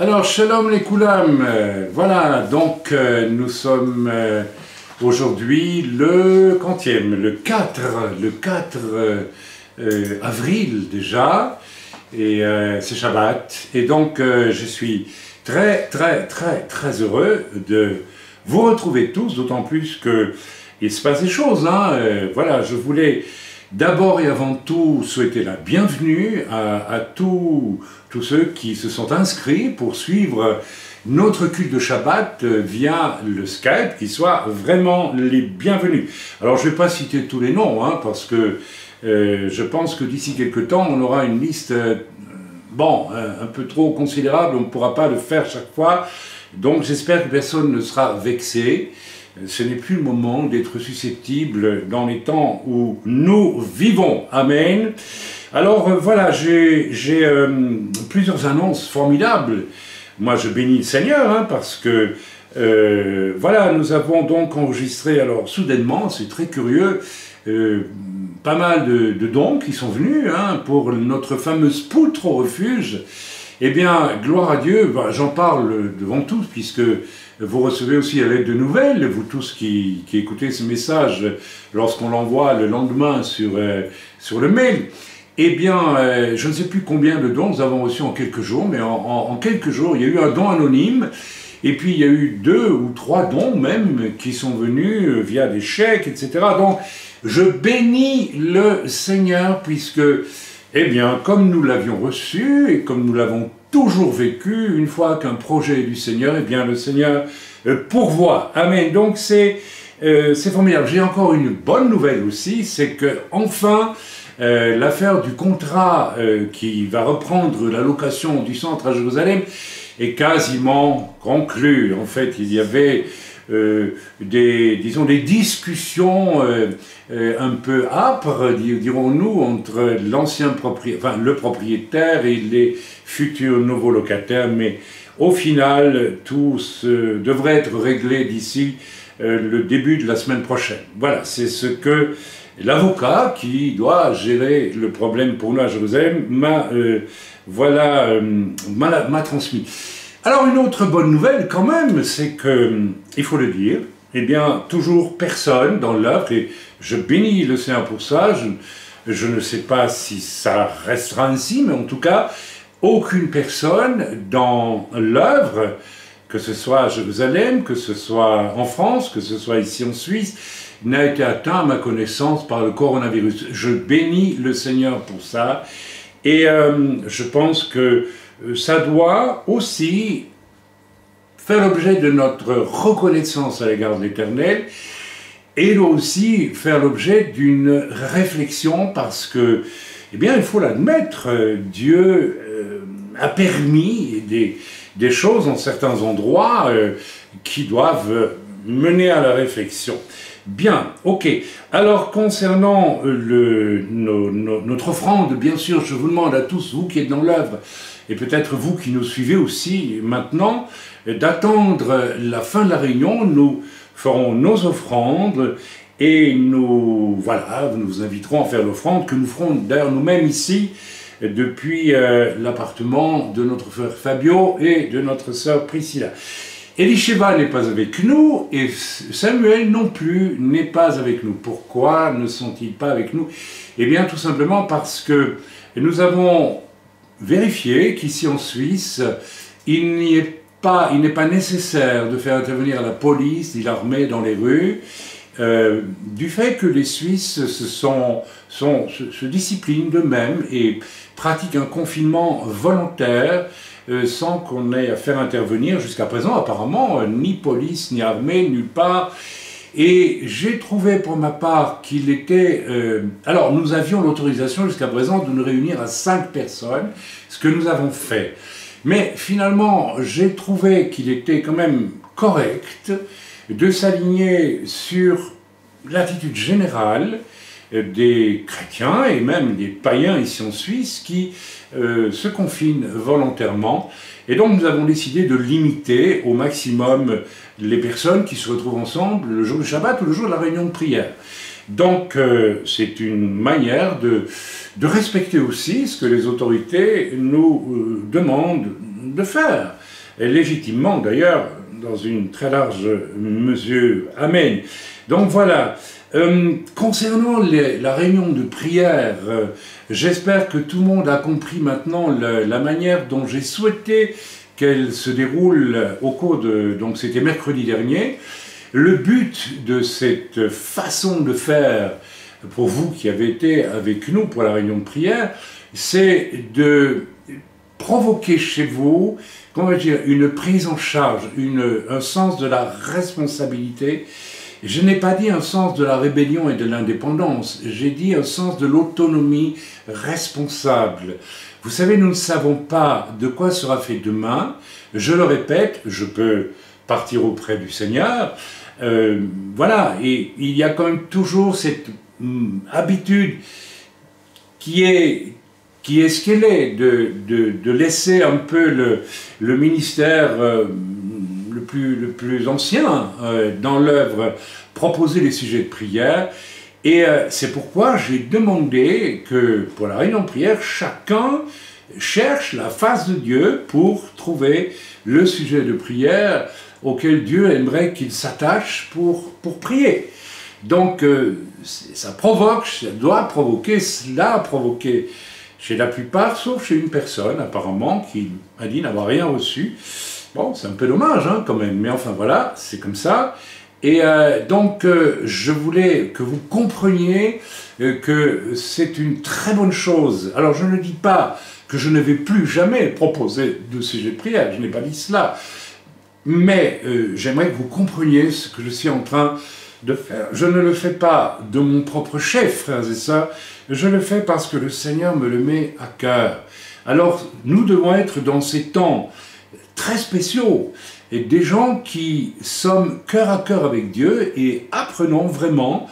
Alors, shalom les koulam, euh, voilà, donc euh, nous sommes euh, aujourd'hui le quantième, le 4, le 4 avril déjà, et c'est Shabbat, et donc je suis très très très très heureux de vous retrouver tous, d'autant plus que il se passe des choses, hein, voilà, je voulais d'abord et avant tout souhaiter la bienvenue à, tous, ceux qui se sont inscrits pour suivre notre culte de Shabbat via le Skype, qui soient vraiment les bienvenus. Alors je ne vais pas citer tous les noms, hein, parce que euh, je pense que d'ici quelques temps, on aura une liste, euh, bon, un peu trop considérable, on ne pourra pas le faire chaque fois. Donc j'espère que personne ne sera vexé ce n'est plus le moment d'être susceptible dans les temps où nous vivons. Amen. Alors euh, voilà, j'ai euh, plusieurs annonces formidables. Moi, je bénis le Seigneur hein, parce que euh, voilà, nous avons donc enregistré, alors soudainement, c'est très curieux, pas mal de, dons qui sont venus hein, pour notre fameuse poutre au refuge. Eh bien, gloire à Dieu, bah, j'en parle devant tous, puisque vous recevez aussi avec de nouvelles, vous tous qui, écoutez ce message lorsqu'on l'envoie le lendemain sur, euh, sur le mail. Eh bien, euh, je ne sais plus combien de dons nous avons reçus en quelques jours, mais en, quelques jours, il y a eu un don anonyme, et puis il y a eu deux ou trois dons même qui sont venus euh, via des chèques, etc. Donc, je bénis le Seigneur, puisque, eh bien, comme nous l'avions reçu et comme nous l'avons toujours vécu, une fois qu'un projet est du Seigneur, eh bien le Seigneur euh, pourvoit. Amen. Donc c'est euh, c'est formidable. J'ai encore une bonne nouvelle aussi, c'est que enfin euh, l'affaire du contrat qui va reprendre la location du centre à Jérusalem est quasiment conclue. En fait, il y avait des, disons, des discussions euh, euh, un peu âpres, dirons-nous, entre l'ancien propriétaire, le propriétaire et les futurs nouveaux locataires, mais au final, tout devrait être réglé d'ici le début de la semaine prochaine. Voilà, c'est ce que l'avocat qui doit gérer le problème pour nous à Jérusalem m'a voilà, m'a transmis. Alors une autre bonne nouvelle quand même, c'est que, il faut le dire, eh bien, toujours personne dans l'œuvre, et je bénis le Seigneur pour ça, je, ne sais pas si ça restera ainsi, mais en tout cas, aucune personne dans l'œuvre, que ce soit à Jérusalem, que ce soit en France, que ce soit ici en Suisse, n'a été atteint à ma connaissance par le coronavirus. Je bénis le Seigneur pour ça, et euh, je pense que euh, ça doit aussi faire l'objet de notre reconnaissance à l'égard de l'Éternel et doit aussi faire l'objet d'une réflexion parce que, eh bien, il faut l'admettre, Dieu euh, a permis des, choses en certains endroits euh, qui doivent mener à la réflexion. Bien, ok. Alors, concernant notre offrande, bien sûr, je vous demande à tous, vous qui êtes dans l'œuvre, et peut-être vous qui nous suivez aussi maintenant, d'attendre la fin de la réunion. Nous ferons nos offrandes et nous, voilà, nous inviterons à faire l'offrande que nous ferons d'ailleurs nous-mêmes ici depuis euh, l'appartement de notre frère Fabio et de notre sœur Priscilla. Elisheva n'est pas avec nous et Samuel non plus n'est pas avec nous. Pourquoi ne sont-ils pas avec nous? Eh bien tout simplement parce que nous avons vérifier qu'ici en Suisse, il n'est pas, il n'est pas nécessaire de faire intervenir la police ni l'armée dans les rues, euh, du fait que les Suisses se, disciplinent d'eux-mêmes et pratiquent un confinement volontaire euh, sans qu'on ait à faire intervenir jusqu'à présent apparemment ni police ni armée nulle part. Et j'ai trouvé pour ma part qu'il était... Euh, alors nous avions l'autorisation jusqu'à présent de nous réunir à cinq personnes, ce que nous avons fait. Mais finalement, j'ai trouvé qu'il était quand même correct de s'aligner sur l'attitude générale des chrétiens et même des païens ici en Suisse qui euh, se confinent volontairement. Et donc nous avons décidé de limiter au maximum les personnes qui se retrouvent ensemble le jour du Shabbat ou le jour de la réunion de prière. Donc euh, c'est une manière de, de, respecter aussi ce que les autorités nous euh, demandent de faire, et légitimement d'ailleurs, dans une très large mesure. Amen. Donc voilà. Euh, concernant la réunion de prière, j'espère que tout le monde a compris maintenant la manière dont j'ai souhaité qu'elle se déroule au cours de... Donc c'était mercredi dernier. Le but de cette façon de faire, pour vous qui avez été avec nous pour la réunion de prière, c'est de provoquer chez vous, comment dire, une prise en charge, un sens de la responsabilité. Je n'ai pas dit un sens de la rébellion et de l'indépendance, j'ai dit un sens de l'autonomie responsable. Vous savez, nous ne savons pas de quoi sera fait demain. Je le répète, je peux partir auprès du Seigneur. Euh, voilà, et il y a quand même toujours cette hum, habitude qui est, qui est ce qu'elle est, de, de, laisser un peu le, le ministère euh, le, plus, le plus ancien euh, dans l'œuvre proposer les sujets de prière. Et c'est pourquoi j'ai demandé que pour la réunion de prière, chacun cherche la face de Dieu pour trouver le sujet de prière auquel Dieu aimerait qu'il s'attache pour, pour prier. Donc euh, ça provoque, ça doit provoquer, cela a provoqué chez la plupart, sauf chez une personne apparemment qui a dit n'avoir rien reçu. Bon, c'est un peu dommage hein, quand même, mais enfin voilà, c'est comme ça. Et euh, donc euh, je voulais que vous compreniez que c'est une très bonne chose. Alors je ne dis pas que je ne vais plus jamais proposer de sujet de prière, je n'ai pas dit cela. Mais euh, j'aimerais que vous compreniez ce que je suis en train de faire. Je ne le fais pas de mon propre chef, frères et sœurs, je le fais parce que le Seigneur me le met à cœur. Alors, nous devons être dans ces temps très spéciaux et des gens qui sommes cœur à cœur avec Dieu et apprenons vraiment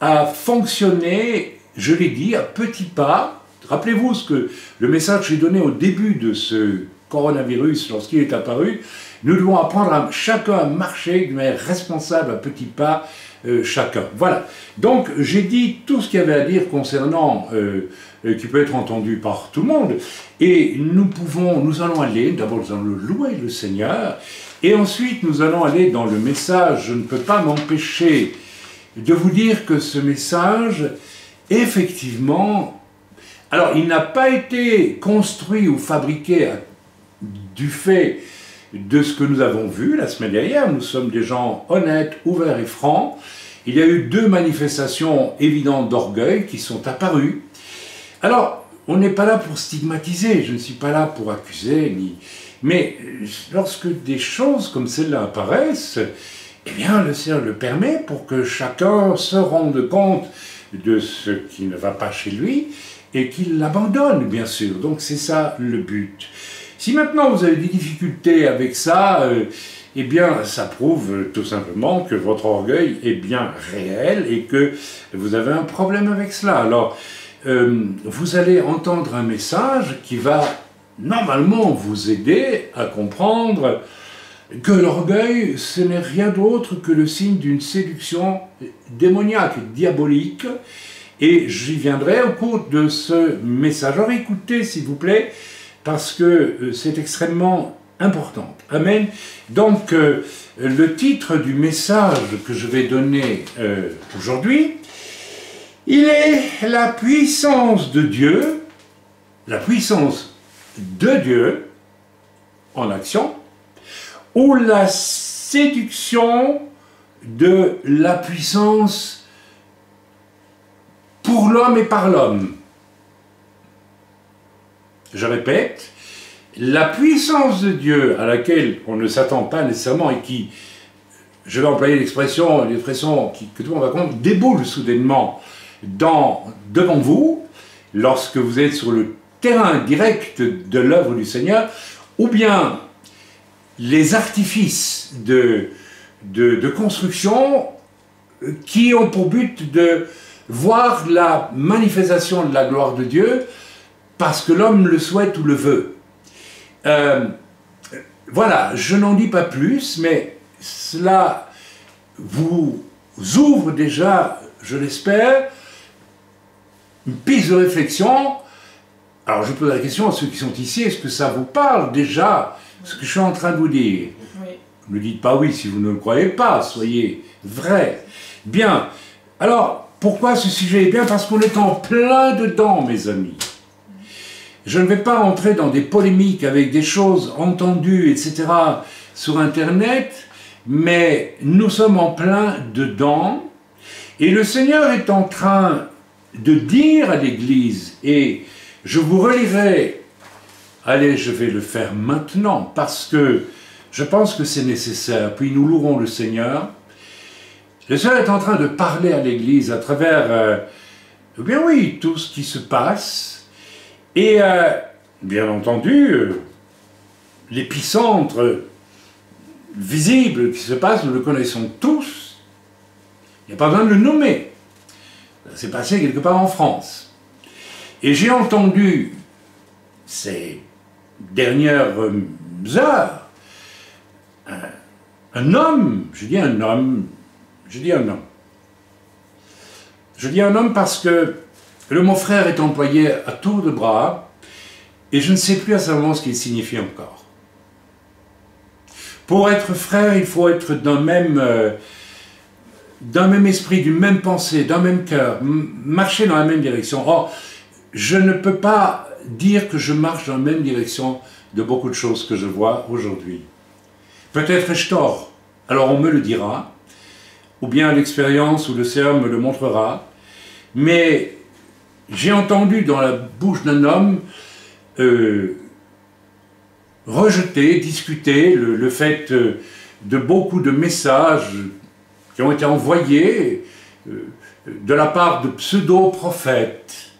à fonctionner, je l'ai dit, à petits pas. Rappelez-vous ce que le message que j'ai donné au début de ce coronavirus lorsqu'il est apparu. Nous devons apprendre à chacun à marcher de manière responsable à petits pas euh, chacun. Voilà. Donc j'ai dit tout ce qu'il y avait à dire concernant, euh, euh, qui peut être entendu par tout le monde, et nous pouvons, nous allons aller, d'abord nous allons louer le Seigneur, et ensuite nous allons aller dans le message. Je ne peux pas m'empêcher de vous dire que ce message, effectivement, alors il n'a pas été construit ou fabriqué du fait de ce que nous avons vu la semaine dernière. Nous sommes des gens honnêtes, ouverts et francs. Il y a eu deux manifestations évidentes d'orgueil qui sont apparues. Alors, on n'est pas là pour stigmatiser, je ne suis pas là pour accuser, ni... mais lorsque des choses comme celle-là apparaissent, eh bien, le Seigneur le permet pour que chacun se rende compte de ce qui ne va pas chez lui et qu'il l'abandonne, bien sûr. Donc c'est ça le but. Si maintenant vous avez des difficultés avec ça, euh, eh bien, ça prouve euh, tout simplement que votre orgueil est bien réel et que vous avez un problème avec cela. Alors, euh, vous allez entendre un message qui va normalement vous aider à comprendre que l'orgueil, ce n'est rien d'autre que le signe d'une séduction démoniaque, diabolique, et j'y viendrai au cours de ce message. Alors écoutez, s'il vous plaît, parce que euh, c'est extrêmement important. Amen. Donc, euh, le titre du message que je vais donner euh, aujourd'hui, il est la puissance de Dieu, la puissance de Dieu en action, ou la séduction de la puissance pour l'homme et par l'homme. Je répète, la puissance de Dieu à laquelle on ne s'attend pas nécessairement et qui, je vais employer l'expression, l'expression que tout le monde va comprendre, déboule soudainement devant vous, lorsque vous êtes sur le terrain direct de l'œuvre du Seigneur, ou bien les artifices de construction qui ont pour but de voir la manifestation de la gloire de Dieu parce que l'homme le souhaite ou le veut. Euh, voilà, je n'en dis pas plus, mais cela vous ouvre déjà je l'espère, une piste de réflexion. Alors je pose la question à ceux qui sont ici, est-ce que ça vous parle déjà, ce que je suis en train de vous dire? Oui. Ne dites pas oui si vous ne le croyez pas, soyez vrai. Bien, alors pourquoi ce sujet est bien? Parce qu'on est en plein dedans, mes amis. Je ne vais pas entrer dans des polémiques avec des choses entendues, etc., sur Internet, mais nous sommes en plein dedans, et le Seigneur est en train de dire à l'Église, et je vous relirai, allez, je vais le faire maintenant, parce que je pense que c'est nécessaire, puis nous louerons le Seigneur. Le Seigneur est en train de parler à l'Église à travers, euh, eh bien oui, tout ce qui se passe, et euh, bien entendu, euh, l'épicentre visible qui se passe, nous le connaissons tous, il n'y a pas besoin de le nommer. Ça s'est passé quelque part en France. Et j'ai entendu ces dernières heures un, un, homme, je dis un homme, je dis un homme. Je dis un homme parce que le mot frère est employé à tour de bras et je ne sais plus à moment ce qu'il signifie encore. Pour être frère, il faut être d'un même, euh, même esprit, d'une même pensée, d'un même cœur, marcher dans la même direction. Or, je ne peux pas dire que je marche dans la même direction de beaucoup de choses que je vois aujourd'hui. Peut-être ai-je tort, alors on me le dira, ou bien l'expérience ou le Seigneur me le montrera, mais j'ai entendu dans la bouche d'un homme euh, rejeter, discuter le, fait euh, de beaucoup de messages qui ont été envoyés euh, de la part de pseudo-prophètes,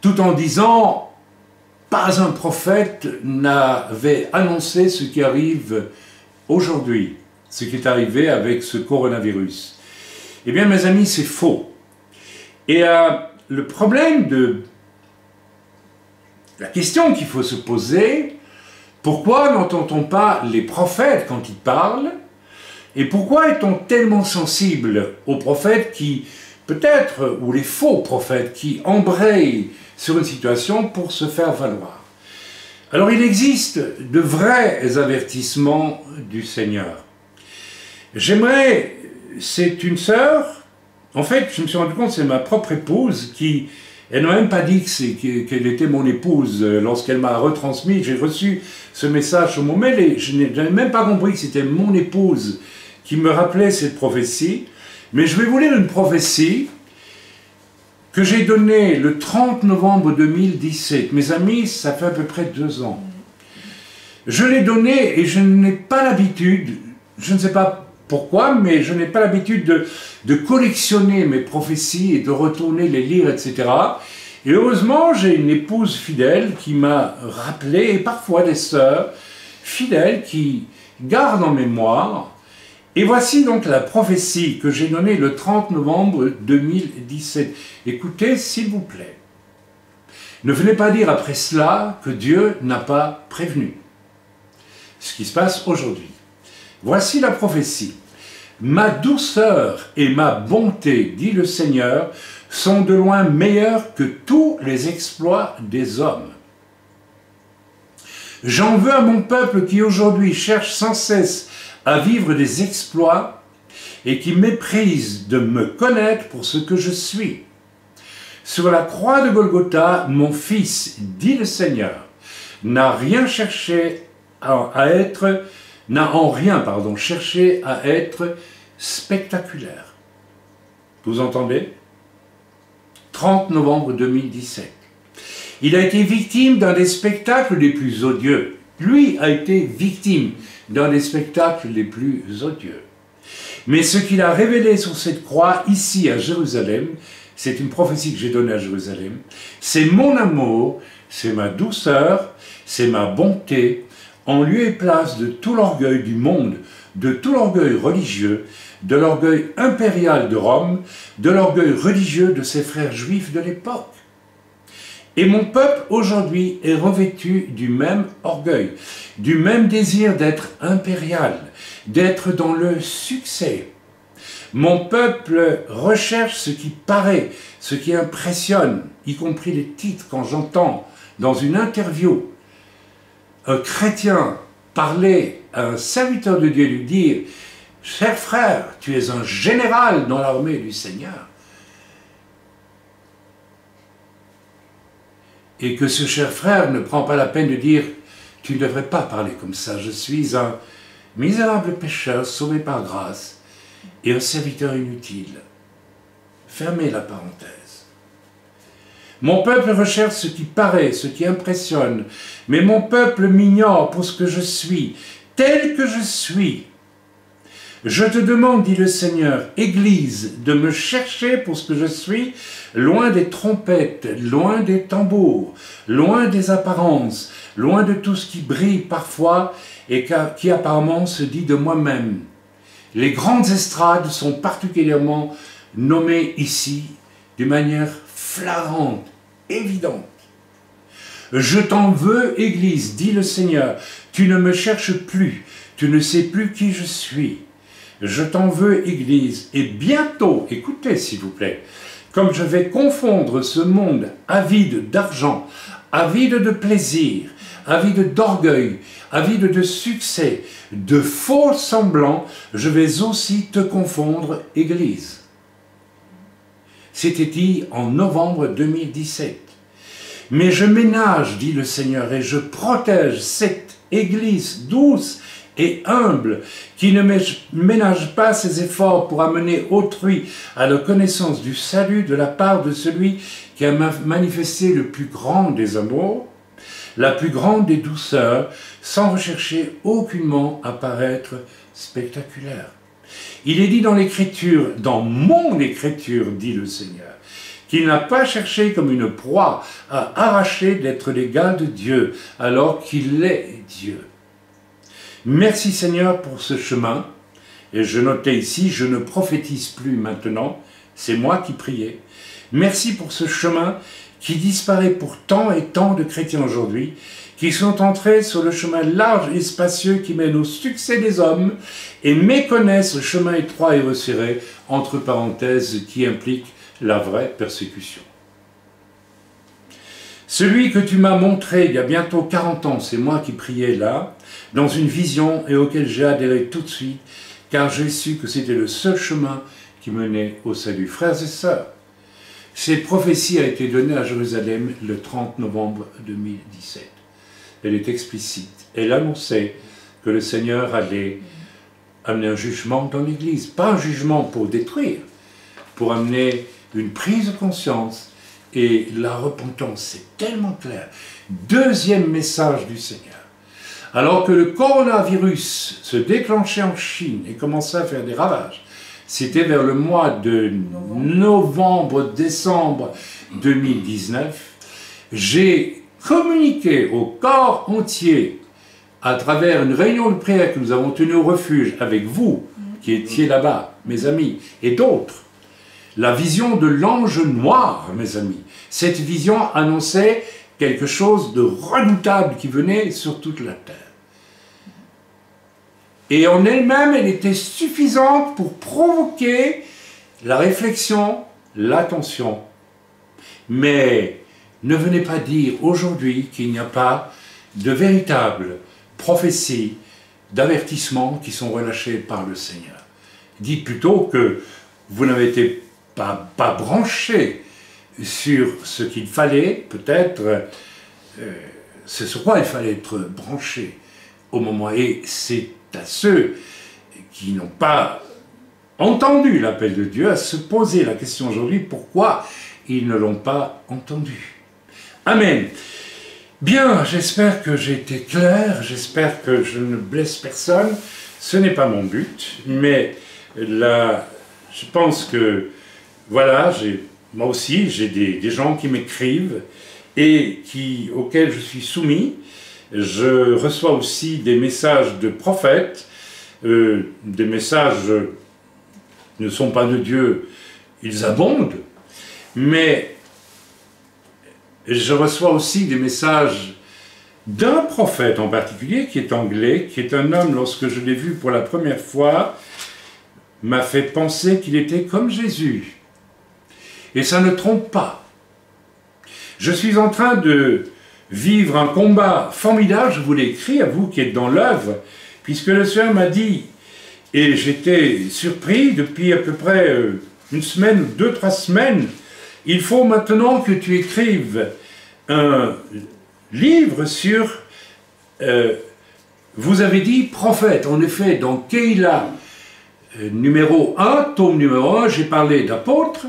tout en disant pas un prophète n'avait annoncé ce qui arrive aujourd'hui, ce qui est arrivé avec ce coronavirus. Eh bien, mes amis, c'est faux. Et euh, le problème de la question qu'il faut se poser, pourquoi n'entend-on pas les prophètes quand ils parlent Et pourquoi est-on tellement sensible aux prophètes qui, peut-être, ou les faux prophètes qui embrayent sur une situation pour se faire valoir? Alors il existe de vrais avertissements du Seigneur. J'aimerais, c'est une sœur, en fait je me suis rendu compte c'est ma propre épouse qui elle n'a même pas dit qu'elle était mon épouse euh, lorsqu'elle m'a retransmis. J'ai reçu ce message sur mon mail et je n'ai même pas compris que c'était mon épouse qui me rappelait cette prophétie. Mais je vais vous lire une prophétie que j'ai donnée le 30 novembre 2017. Mes amis, ça fait à peu près deux ans. Je l'ai donnée et je n'ai pas l'habitude, je ne sais pas pourquoi, mais je n'ai pas l'habitude de, collectionner mes prophéties et de retourner les lire, etc. Et heureusement, j'ai une épouse fidèle qui m'a rappelé, et parfois des sœurs fidèles qui gardent en mémoire. Et voici donc la prophétie que j'ai donnée le 30 novembre 2017. Écoutez, s'il vous plaît. Ne venez pas dire après cela que Dieu n'a pas prévenu ce qui se passe aujourd'hui. Voici la prophétie. Ma douceur et ma bonté, dit le Seigneur, sont de loin meilleurs que tous les exploits des hommes. J'en veux à mon peuple qui aujourd'hui cherche sans cesse à vivre des exploits et qui méprise de me connaître pour ce que je suis. Sur la croix de Golgotha, mon fils, dit le Seigneur, n'a rien cherché à être n'a en rien pardon, cherché à être spectaculaire. Vous entendez? 30 novembre 2017. Il a été victime d'un des spectacles les plus odieux. Lui a été victime d'un des spectacles les plus odieux. Mais ce qu'il a révélé sur cette croix ici à Jérusalem, c'est une prophétie que j'ai donnée à Jérusalem, c'est mon amour, c'est ma douceur, c'est ma bonté, en lieu et place de tout l'orgueil du monde, de tout l'orgueil religieux, de l'orgueil impérial de Rome, de l'orgueil religieux de ses frères juifs de l'époque. Et mon peuple aujourd'hui est revêtu du même orgueil, du même désir d'être impérial, d'être dans le succès. Mon peuple recherche ce qui paraît, ce qui impressionne, y compris les titres quand j'entends dans une interview un chrétien parler à un serviteur de Dieu, lui dire Cher frère, tu es un général dans l'armée du Seigneur. Et que ce cher frère ne prend pas la peine de dire Tu ne devrais pas parler comme ça, je suis un misérable pécheur sauvé par grâce et un serviteur inutile. Fermez la parenthèse. Mon peuple recherche ce qui paraît, ce qui impressionne, mais mon peuple m'ignore pour ce que je suis, tel que je suis. Je te demande, dit le Seigneur, Église, de me chercher pour ce que je suis, loin des trompettes, loin des tambours, loin des apparences, loin de tout ce qui brille parfois et qui apparemment se dit de moi-même. Les grandes estrades sont particulièrement nommées ici d'une manière flagrante, évidente. Je t'en veux, Église, dit le Seigneur, tu ne me cherches plus, tu ne sais plus qui je suis. Je t'en veux, Église, et bientôt, écoutez s'il vous plaît, comme je vais confondre ce monde avide d'argent, avide de plaisir, avide d'orgueil, avide de succès, de faux semblants, je vais aussi te confondre, Église. C'était dit en novembre 2017. Mais je ménage, dit le Seigneur, et je protège cette Église douce et humble, qui ne ménage pas ses efforts pour amener autrui à la connaissance du salut de la part de celui qui a manifesté le plus grand des amours, la plus grande des douceurs, sans rechercher aucunement à paraître spectaculaire. Il est dit dans l'Écriture, dans mon Écriture, dit le Seigneur, qu'il n'a pas cherché comme une proie à arracher d'être l'égal de Dieu, alors qu'il est Dieu. Merci Seigneur pour ce chemin. Et je notais ici, je ne prophétise plus maintenant, c'est moi qui priais. Merci pour ce chemin qui disparaît pour tant et tant de chrétiens aujourd'hui, qui sont entrés sur le chemin large et spacieux qui mène au succès des hommes et méconnaissent le chemin étroit et resserré, entre parenthèses, qui implique la vraie persécution. Celui que tu m'as montré il y a bientôt 40 ans, c'est moi qui priais là, dans une vision et auquel j'ai adhéré tout de suite, car j'ai su que c'était le seul chemin qui menait au salut. Frères et sœurs, cette prophétie a été donnée à Jérusalem le 30 novembre 2017. Elle est explicite. Elle annonçait que le Seigneur allait amener un jugement dans l'Église. Pas un jugement pour détruire, pour amener une prise de conscience et la repentance. C'est tellement clair. Deuxième message du Seigneur. Alors que le coronavirus se déclenchait en Chine et commençait à faire des ravages, c'était vers le mois de novembre-décembre 2019, j'ai communiqué au corps entier à travers une réunion de prière que nous avons tenue au refuge avec vous, qui étiez là-bas, mes amis, et d'autres, la vision de l'ange noir, mes amis. Cette vision annonçait quelque chose de redoutable qui venait sur toute la terre. Et en elle-même, elle était suffisante pour provoquer la réflexion, l'attention. Mais ne venez pas dire aujourd'hui qu'il n'y a pas de véritables prophéties, d'avertissements qui sont relâchés par le Seigneur. Dites plutôt que vous n'avez été pas, pas branché sur ce qu'il fallait, peut-être, euh, c'est sur quoi il fallait être branché au moment. Et c'est à ceux qui n'ont pas entendu l'appel de Dieu à se poser la question aujourd'hui pourquoi ils ne l'ont pas entendu. Amen. Bien, j'espère que j'ai été clair, j'espère que je ne blesse personne. Ce n'est pas mon but, mais là, je pense que, voilà, moi aussi, j'ai des, gens qui m'écrivent et qui, auxquels je suis soumis. Je reçois aussi des messages de prophètes, euh, des messages ne sont pas de Dieu, ils abondent, mais je reçois aussi des messages d'un prophète en particulier, qui est anglais, qui est un homme, lorsque je l'ai vu pour la première fois, m'a fait penser qu'il était comme Jésus. Et ça ne trompe pas. Je suis en train de vivre un combat formidable, je vous l'ai écrit à vous qui êtes dans l'œuvre, puisque le Seigneur m'a dit, et j'étais surpris depuis à peu près euh, une semaine, deux, trois semaines, il faut maintenant que tu écrives un livre sur, euh, vous avez dit prophète, en effet, dans Keila euh, numéro 1, tome numéro 1, j'ai parlé d'apôtre,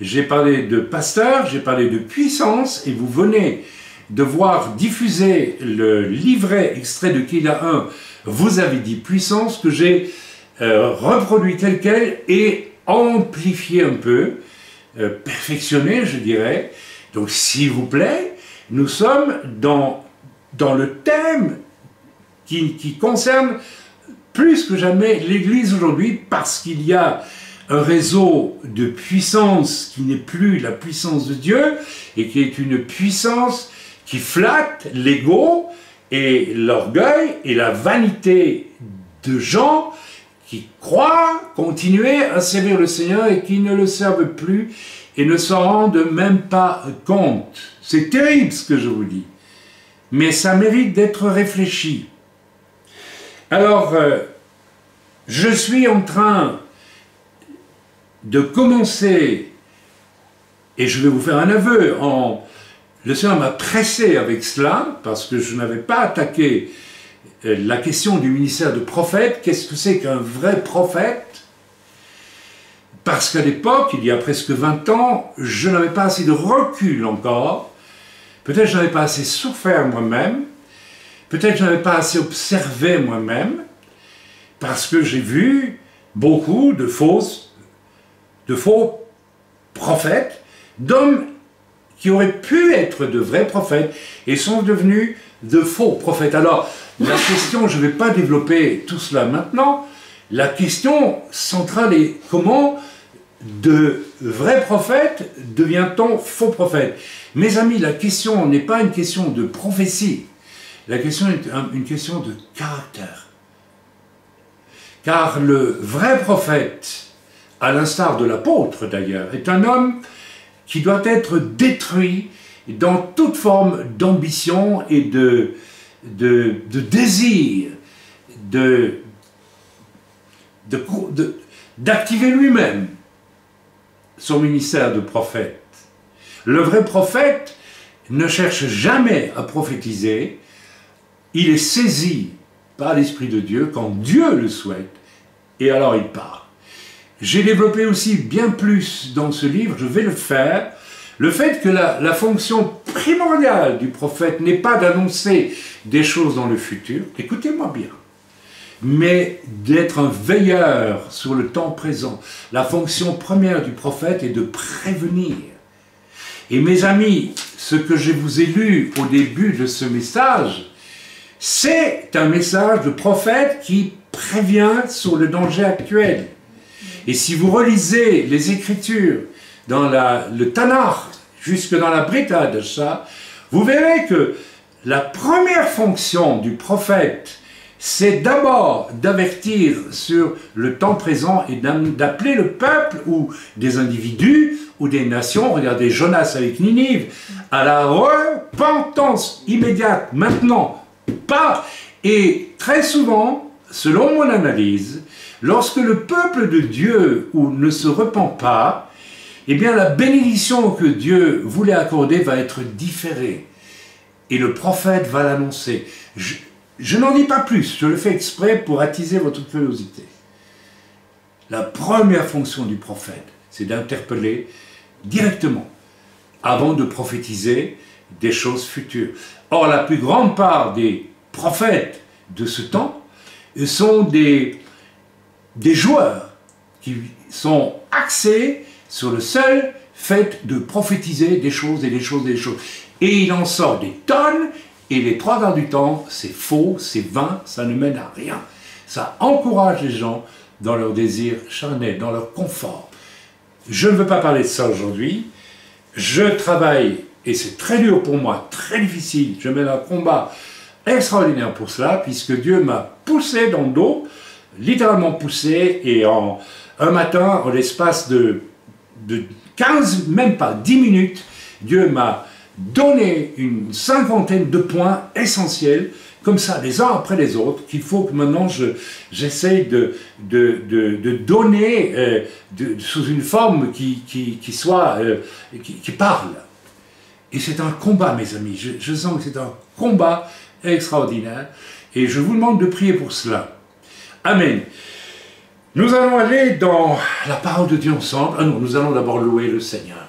j'ai parlé de pasteur, j'ai parlé de puissance, et vous venez de voir diffuser le livret extrait de Keila 1, vous avez dit puissance, que j'ai euh, reproduit tel quel et amplifié un peu, perfectionné, je dirais. Donc, s'il vous plaît, nous sommes dans, le thème qui, qui concerne plus que jamais l'Église aujourd'hui, parce qu'il y a un réseau de puissance qui n'est plus la puissance de Dieu, et qui est une puissance qui flatte l'ego et l'orgueil et la vanité de gens qui croient continuer à servir le Seigneur et qui ne le servent plus et ne s'en rendent même pas compte. C'est terrible ce que je vous dis, mais ça mérite d'être réfléchi. Alors, euh, je suis en train de commencer, et je vais vous faire un aveu, le Seigneur m'a pressé avec cela, parce que je n'avais pas attaqué euh, la question du ministère de prophète, qu'est-ce que c'est qu'un vrai prophète? Parce qu'à l'époque, il y a presque 20 ans, je n'avais pas assez de recul encore, peut-être je n'avais pas assez souffert moi-même, peut-être je n'avais pas assez observé moi-même, parce que j'ai vu beaucoup de fausses, de faux prophètes, d'hommes qui auraient pu être de vrais prophètes et sont devenus de faux prophètes. Alors, la question, je ne vais pas développer tout cela maintenant, la question centrale est comment de vrais prophètes devient-on faux prophète. Mes amis, la question n'est pas une question de prophétie, la question est une question de caractère. Car le vrai prophète, à l'instar de l'apôtre d'ailleurs, est un homme qui doit être détruit dans toute forme d'ambition et de, de, désir de, d'activer lui-même son ministère de prophète. Le vrai prophète ne cherche jamais à prophétiser, il est saisi par l'Esprit de Dieu quand Dieu le souhaite, et alors il part. J'ai développé aussi bien plus dans ce livre, je vais le faire, le fait que la, fonction primordiale du prophète n'est pas d'annoncer des choses dans le futur, écoutez-moi bien, mais d'être un veilleur sur le temps présent. La fonction première du prophète est de prévenir. Et mes amis, ce que je vous ai lu au début de ce message, c'est un message de prophète qui prévient sur le danger actuel. Et si vous relisez les Écritures, dans le Tanar, jusque dans la Brita de ça, vous verrez que la première fonction du prophète, c'est d'abord d'avertir sur le temps présent et d'appeler le peuple ou des individus ou des nations, regardez Jonas avec Ninive, à la repentance immédiate, maintenant, pas. Et très souvent, selon mon analyse, lorsque le peuple de Dieu ne se repent pas, eh bien la bénédiction que Dieu voulait accorder va être différée. Et le prophète va l'annoncer. Je, n'en dis pas plus, je le fais exprès pour attiser votre curiosité. La première fonction du prophète, c'est d'interpeller directement, avant de prophétiser des choses futures. Or, la plus grande part des prophètes de ce temps sont des, des joueurs qui sont axés sur le seul fait de prophétiser des choses et des choses et des choses. Et il en sort des tonnes, et les trois quarts du temps, c'est faux, c'est vain, ça ne mène à rien. Ça encourage les gens dans leur désir charnel, dans leur confort. Je ne veux pas parler de ça aujourd'hui. Je travaille, et c'est très dur pour moi, très difficile. Je mène un combat extraordinaire pour cela, puisque Dieu m'a poussé dans le dos, littéralement poussé, et en, un matin, en l'espace de, de 15, même pas 10 minutes, Dieu m'a donné une cinquantaine de points essentiels, comme ça, les uns après les autres, qu'il faut que maintenant j'essaye de, de, de, donner euh, sous une forme qui, qui, soit, euh, qui, parle. Et c'est un combat, mes amis. Je, je sens que c'est un combat extraordinaire. Et je vous demande de prier pour cela. Amen. Nous allons aller dans la parole de Dieu ensemble. Ah non, nous allons d'abord louer le Seigneur.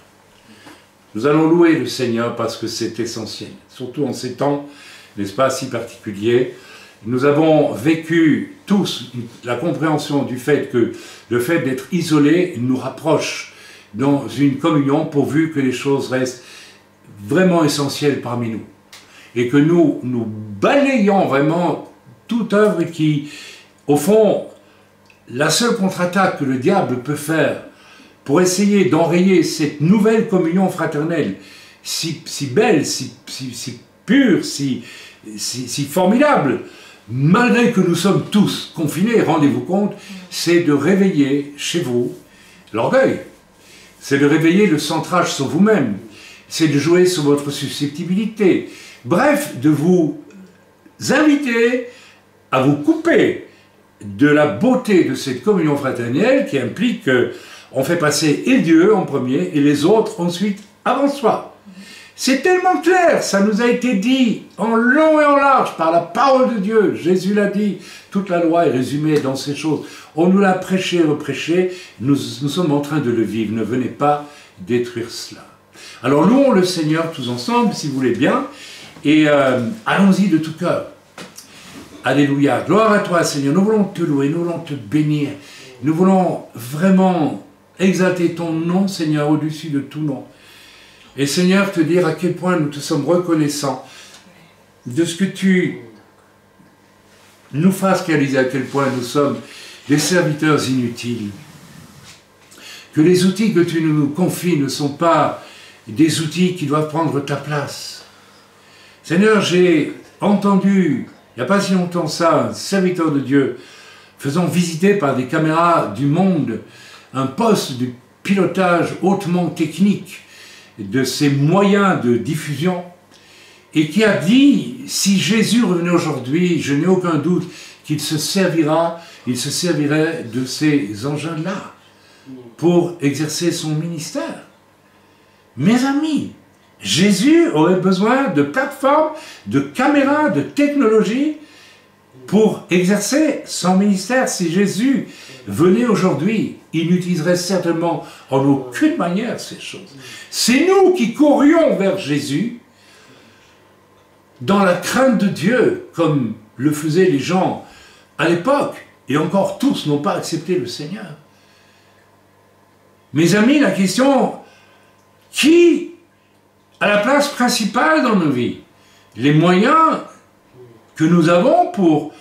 Nous allons louer le Seigneur parce que c'est essentiel, surtout en ces temps, n'est-ce pas, si particuliers. Nous avons vécu tous la compréhension du fait que le fait d'être isolé nous rapproche dans une communion pourvu que les choses restent vraiment essentielles parmi nous. Et que nous, nous balayons vraiment toute œuvre qui, au fond, la seule contre-attaque que le diable peut faire pour essayer d'enrayer cette nouvelle communion fraternelle, si, belle, si, pure, si, si, formidable, malgré que nous sommes tous confinés, rendez-vous compte, c'est de réveiller chez vous l'orgueil. C'est de réveiller le centrage sur vous-même. C'est de jouer sur votre susceptibilité. Bref, de vous inviter à vous couper de la beauté de cette communion fraternelle qui implique qu'on fait passer et Dieu en premier et les autres ensuite avant soi. C'est tellement clair, ça nous a été dit en long et en large par la parole de Dieu. Jésus l'a dit, toute la loi est résumée dans ces choses. On nous l'a prêché, reprêché, nous, nous sommes en train de le vivre. Ne venez pas détruire cela. Alors louons le Seigneur tous ensemble, si vous voulez bien, et euh, allons-y de tout cœur. Alléluia. Gloire à toi, Seigneur. Nous voulons te louer, nous voulons te bénir. Nous voulons vraiment exalter ton nom, Seigneur, au-dessus de tout nom. Et Seigneur, te dire à quel point nous te sommes reconnaissants de ce que tu nous fasses réaliser à quel point nous sommes des serviteurs inutiles. Que les outils que tu nous confies ne sont pas des outils qui doivent prendre ta place. Seigneur, j'ai entendu il n'y a pas si longtemps ça, un serviteur de Dieu, faisant visiter par des caméras du monde un poste de pilotage hautement technique de ces moyens de diffusion, et qui a dit, si Jésus revenait aujourd'hui, je n'ai aucun doute qu'il se servira, il se servirait de ces engins-là pour exercer son ministère. Mes amis, Jésus aurait besoin de plateformes, de caméras, de technologies pour exercer son ministère. Si Jésus venait aujourd'hui, il n'utiliserait certainement en aucune manière ces choses. C'est nous qui courions vers Jésus dans la crainte de Dieu, comme le faisaient les gens à l'époque, et encore tous n'ont pas accepté le Seigneur. Mes amis, la question, qui à la place principale dans nos vies. Les moyens que nous avons pour,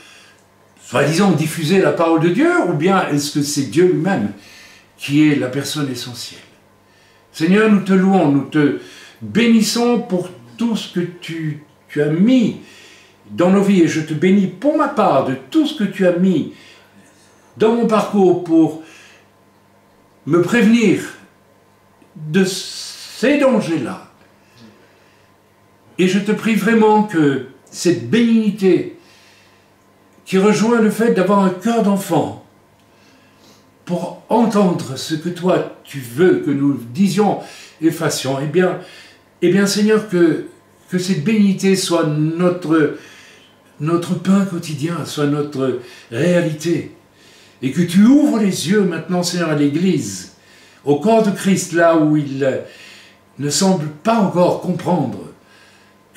soi-disant, diffuser la parole de Dieu, ou bien est-ce que c'est Dieu lui-même qui est la personne essentielle? Seigneur, nous te louons, nous te bénissons pour tout ce que tu, tu as mis dans nos vies, et je te bénis pour ma part de tout ce que tu as mis dans mon parcours pour me prévenir de ces dangers-là. Et je te prie vraiment que cette bénignité qui rejoint le fait d'avoir un cœur d'enfant pour entendre ce que toi tu veux que nous disions et fassions, eh bien, eh Seigneur, que, cette bénignité soit notre, notre pain quotidien, soit notre réalité. Et que tu ouvres les yeux maintenant, Seigneur, à l'Église, au corps de Christ, là où il ne semble pas encore comprendre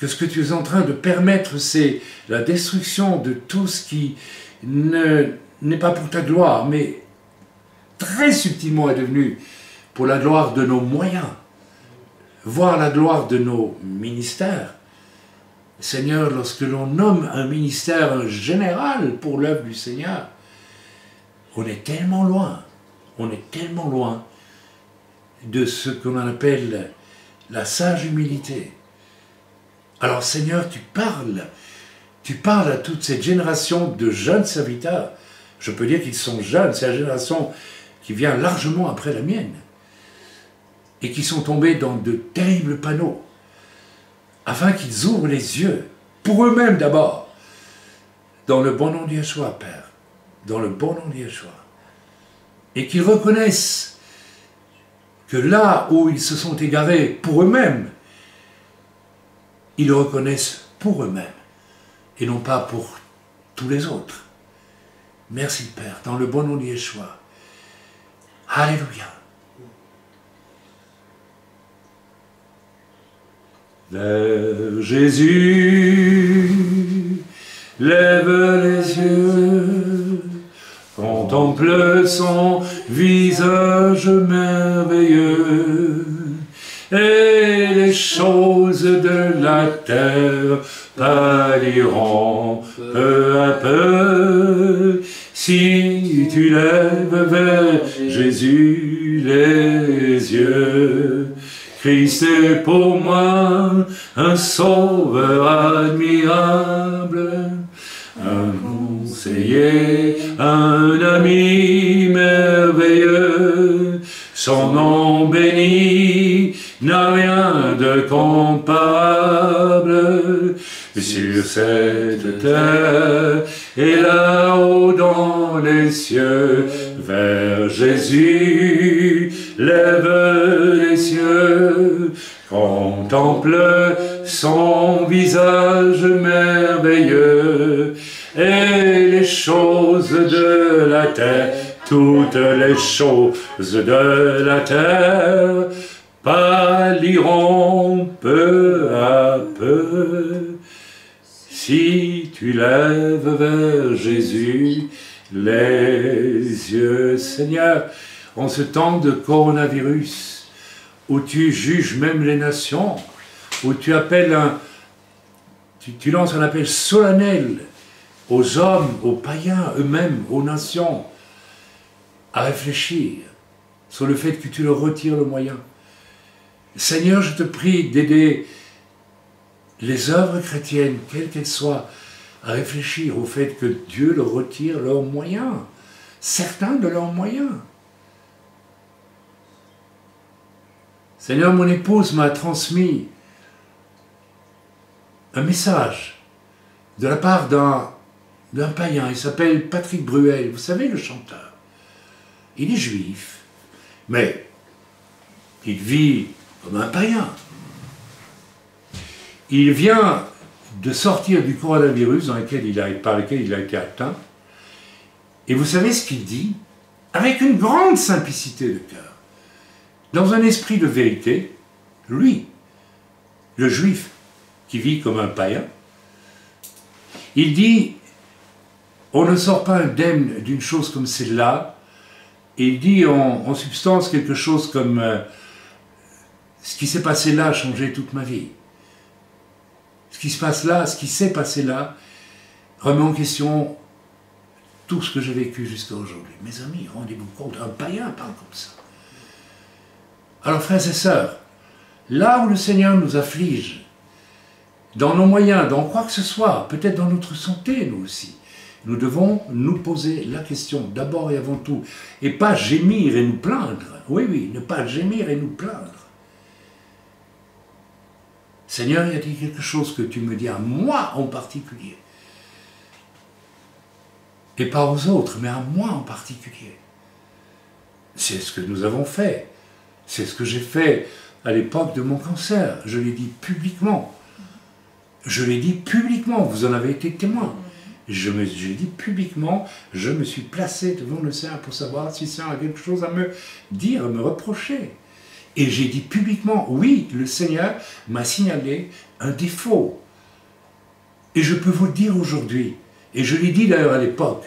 que ce que tu es en train de permettre, c'est la destruction de tout ce qui n'est pas pour ta gloire, mais très subtilement est devenu pour la gloire de nos moyens, voire la gloire de nos ministères. Seigneur, lorsque l'on nomme un ministère général pour l'œuvre du Seigneur, on est tellement loin, on est tellement loin de ce qu'on appelle la sage humilité. Alors Seigneur, tu parles, tu parles à toute cette génération de jeunes serviteurs. Je peux dire qu'ils sont jeunes, c'est la génération qui vient largement après la mienne, et qui sont tombés dans de terribles panneaux, afin qu'ils ouvrent les yeux, pour eux-mêmes d'abord, dans le bon nom de Yeshua, Père, dans le bon nom de Yeshua, et qu'ils reconnaissent que là où ils se sont égarés pour eux-mêmes, ils le reconnaissent pour eux-mêmes, et non pas pour tous les autres. Merci Père, dans le bon nom de Yeshua. Alléluia. Vers Jésus, lève les yeux, contemple son visage merveilleux, et les choses de la terre pâliront peu à peu, si tu lèves vers Jésus les yeux. Christ est pour moi un sauveur admirable, un conseiller, un ami merveilleux. Son nom béni n'a rien de comparable sur cette terre. Et là-haut dans les cieux, vers Jésus, lève les cieux, contemple son visage merveilleux, et les choses de la terre, toutes les choses de la terre, pâliront peu à peu. Si tu lèves vers Jésus les yeux, Seigneur, en ce temps de coronavirus, où tu juges même les nations, où tu appelles un, tu, tu lances un appel solennel aux hommes, aux païens eux-mêmes, aux nations, à réfléchir sur le fait que tu leur retires le moyen. Seigneur, je te prie d'aider les œuvres chrétiennes, quelles qu'elles soient, à réfléchir au fait que Dieu leur retire leurs moyens, certains de leurs moyens. Seigneur, mon épouse m'a transmis un message de la part d'un, païen, il s'appelle Patrick Bruel, vous savez le chanteur. Il est juif, mais il vit comme un païen. Il vient de sortir du coronavirus dans lequel il a, par lequel il a été atteint. Et vous savez ce qu'il dit? Avec une grande simplicité de cœur, dans un esprit de vérité, lui, le juif qui vit comme un païen, il dit on ne sort pas indemne d'une chose comme celle-là, il dit en, en, substance quelque chose comme euh, ce qui s'est passé là a changé toute ma vie. Ce qui se passe là, ce qui s'est passé là, remet en question tout ce que j'ai vécu jusqu'à aujourd'hui. Mes amis, rendez-vous compte, un païen parle comme ça. Alors frères et sœurs, là où le Seigneur nous afflige, dans nos moyens, dans quoi que ce soit, peut-être dans notre santé, nous aussi, nous devons nous poser la question d'abord et avant tout, et pas gémir et nous plaindre. Oui, oui, ne pas gémir et nous plaindre. Seigneur, il y a dit quelque chose que tu me dis à moi en particulier? Et pas aux autres, mais à moi en particulier. C'est ce que nous avons fait. C'est ce que j'ai fait à l'époque de mon cancer. Je l'ai dit publiquement. Je l'ai dit publiquement. Vous en avez été témoin. Je me, dit publiquement, je me suis placé devant le Seigneur pour savoir si le Seigneur a quelque chose à me dire, à me reprocher. Et j'ai dit publiquement, oui, le Seigneur m'a signalé un défaut. Et je peux vous le dire aujourd'hui, et je l'ai dit d'ailleurs à l'époque,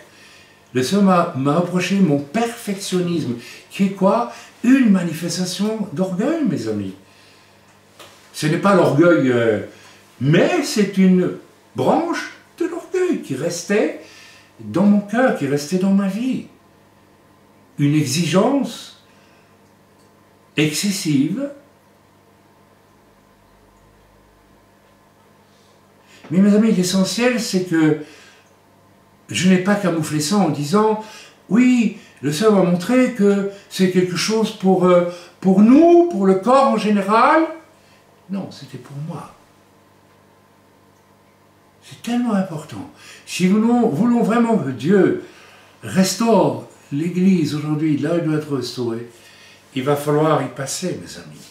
le Seigneur m'a reproché mon perfectionnisme, qui est quoi? Une manifestation d'orgueil, mes amis. Ce n'est pas l'orgueil, euh, mais c'est une branche de l'orgueil qui restait dans mon cœur, qui restait dans ma vie. Une exigence excessive. Mais mes amis, l'essentiel, c'est que je n'ai pas camouflé ça en disant Oui, le Seigneur m'a montré que c'est quelque chose pour, euh, pour nous, pour le corps en général. Non, c'était pour moi. C'est tellement important. Si nous voulons, voulons vraiment que Dieu restaure l'Église aujourd'hui, là elle doit être restaurée, il va falloir y passer, mes amis.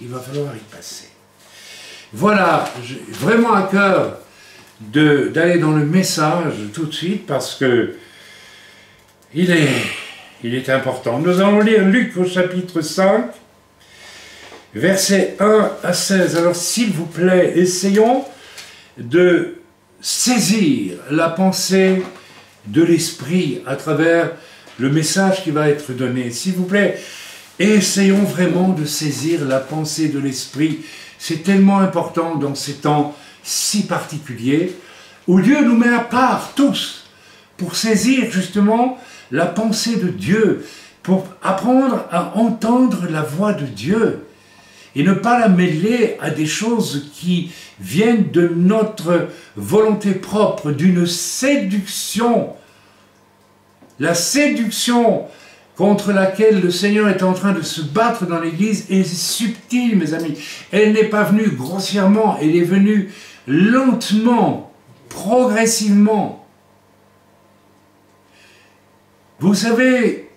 Il va falloir y passer. Voilà, j'ai vraiment à cœur d'aller dans le message tout de suite parce que il est, est important. Nous allons lire Luc au chapitre 5, versets 1 à 16. Alors s'il vous plaît, essayons de saisir la pensée de l'Esprit à travers le message qui va être donné. S'il vous plaît, essayons vraiment de saisir la pensée de l'Esprit. C'est tellement important dans ces temps si particuliers où Dieu nous met à part tous pour saisir justement la pensée de Dieu, pour apprendre à entendre la voix de Dieu et ne pas la mêler à des choses qui viennent de notre volonté propre, d'une séduction. La séduction contre laquelle le Seigneur est en train de se battre dans l'Église est subtile, mes amis. Elle n'est pas venue grossièrement, elle est venue lentement, progressivement. Vous savez,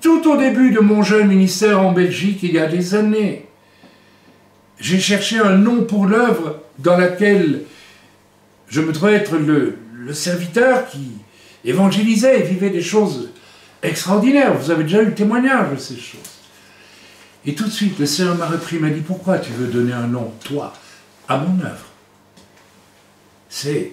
tout au début de mon jeune ministère en Belgique, il y a des années, j'ai cherché un nom pour l'œuvre dans laquelle je me trouvais être le, serviteur qui évangélisait et vivait des choses extraordinaires. Vous avez déjà eu le témoignage de ces choses. Et tout de suite, le Seigneur m'a repris, m'a dit, pourquoi tu veux donner un nom, toi, à mon œuvre? C'est...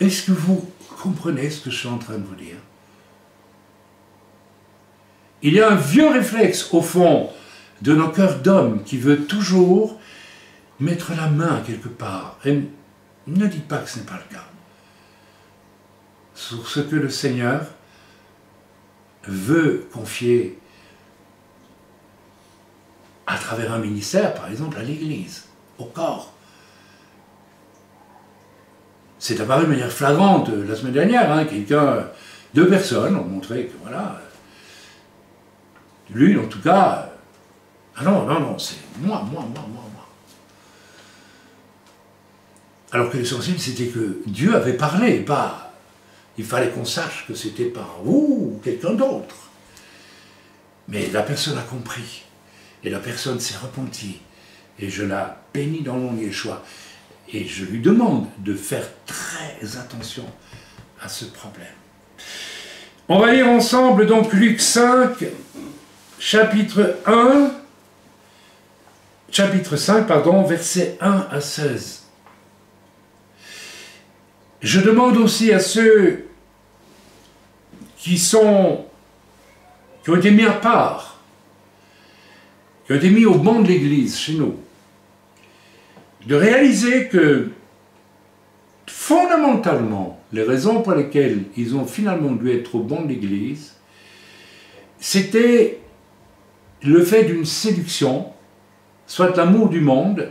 Est-ce que vous comprenez ce que je suis en train de vous dire? Il y a un vieux réflexe, au fond, de nos cœurs d'hommes qui veut toujours mettre la main quelque part. Ne dites pas que ce n'est pas le cas. Sur ce que le Seigneur veut confier à travers un ministère, par exemple, à l'Église, au corps. C'est apparu de manière flagrante la semaine dernière. Hein, quelqu'un, deux personnes ont montré que voilà, l'une en tout cas, ah non, non, non, c'est moi, moi, moi, moi, moi. Alors que l'essentiel c'était que Dieu avait parlé, pas. Il fallait qu'on sache que c'était pas vous ou quelqu'un d'autre. Mais la personne a compris. Et la personne s'est repentie. Et je la bénis dans mon Yeshua. Et je lui demande de faire très attention à ce problème. On va lire ensemble donc Luc 5, chapitre 1, chapitre 5, pardon, versets 1 à 16. Je demande aussi à ceux qui ont été mis à part, qui ont été mis au banc de l'Église chez nous, de réaliser que fondamentalement, les raisons pour lesquelles ils ont finalement dû être au banc de l'Église, c'était le fait d'une séduction, soit l'amour du monde,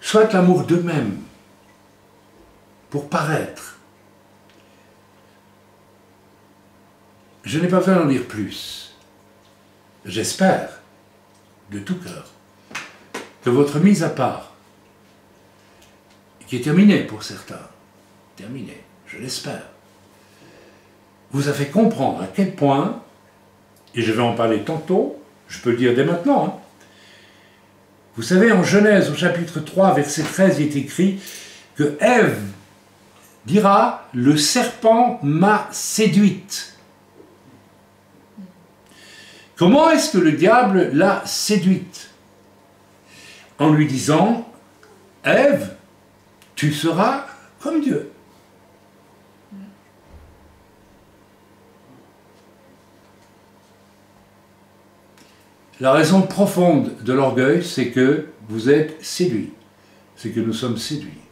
soit l'amour d'eux-mêmes, pour paraître. Je n'ai pas besoin d'en dire plus. J'espère, de tout cœur, que votre mise à part qui est terminé pour certains, terminé, je l'espère, vous a fait comprendre à quel point, et je vais en parler tantôt, je peux le dire dès maintenant, hein, vous savez, en Genèse, au chapitre 3, verset 13, il est écrit que Ève dira Le serpent m'a séduite. Comment est-ce que le diable l'a séduite? En lui disant Ève, tu seras comme Dieu. La raison profonde de l'orgueil, c'est que vous êtes séduit. C'est que nous sommes séduits.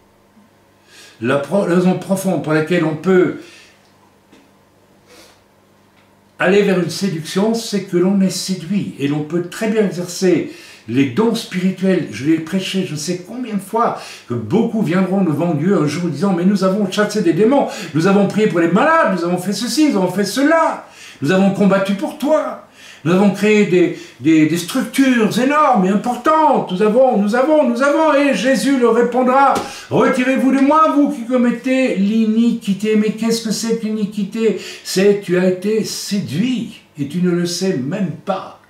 La, raison profonde pour laquelle on peut aller vers une séduction, c'est que l'on est séduit. Et l'on peut très bien exercer les dons spirituels. Je l'ai prêché je sais combien de fois que beaucoup viendront devant Dieu un jour disant Mais nous avons chassé des démons, nous avons prié pour les malades, nous avons fait ceci, nous avons fait cela, nous avons combattu pour toi. Nous avons créé des, structures énormes et importantes. Nous avons, nous avons, nous avons. Et Jésus leur répondra, retirez-vous de moi, vous qui commettez l'iniquité. Mais qu'est-ce que c'est que l'iniquité? C'est tu as été séduit et tu ne le sais même pas.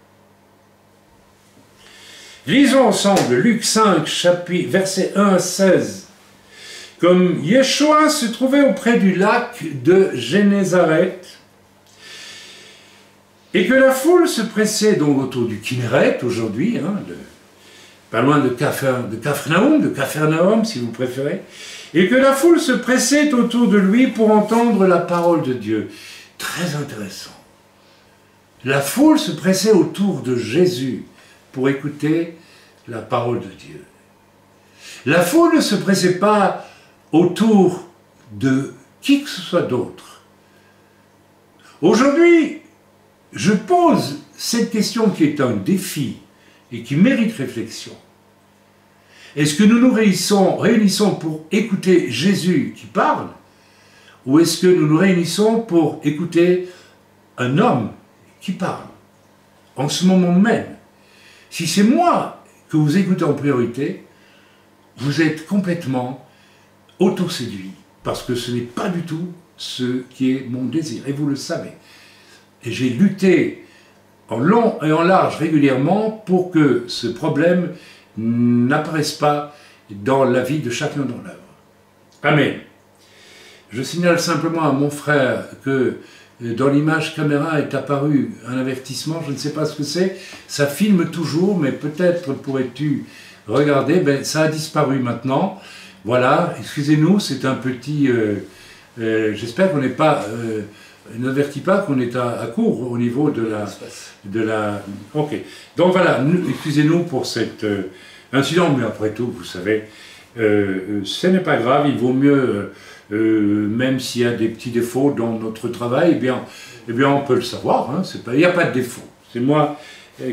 Lisons ensemble Luc 5, chapitre, verset 1 à 16. Comme Yeshua se trouvait auprès du lac de Génézareth, et que la foule se pressait donc autour du Kinneret aujourd'hui, hein, pas loin de, Capher, de si vous préférez, et que la foule se pressait autour de lui pour entendre la parole de Dieu. Très intéressant. La foule se pressait autour de Jésus pour écouter la parole de Dieu. La foule ne se pressait pas autour de qui que ce soit d'autre. Aujourd'hui, je pose cette question qui est un défi et qui mérite réflexion. Est-ce que nous nous réunissons, pour écouter Jésus qui parle ou est-ce que nous nous réunissons pour écouter un homme qui parle en ce moment même? Si c'est moi que vous écoutez en priorité, vous êtes complètement auto-séduit parce que ce n'est pas du tout ce qui est mon désir et vous le savez. Et j'ai lutté en long et en large régulièrement pour que ce problème n'apparaisse pas dans la vie de chacun dans l'œuvre. Amen. Je signale simplement à mon frère que dans l'image caméra est apparu un avertissement, je ne sais pas ce que c'est, ça filme toujours, mais peut-être pourrais-tu regarder, ben, ça a disparu maintenant. Voilà, excusez-nous, c'est un petit... Euh, euh, j'espère qu'on n'est pas... Euh, n'avertit pas qu'on est à, court au niveau de la. Ok. Donc voilà, excusez-nous pour cet euh, incident, mais après tout, vous savez, euh, euh, ce n'est pas grave, il vaut mieux, même s'il y a des petits défauts dans notre travail, eh bien, eh bien on peut le savoir, hein, il n'y a pas de défaut. C'est moi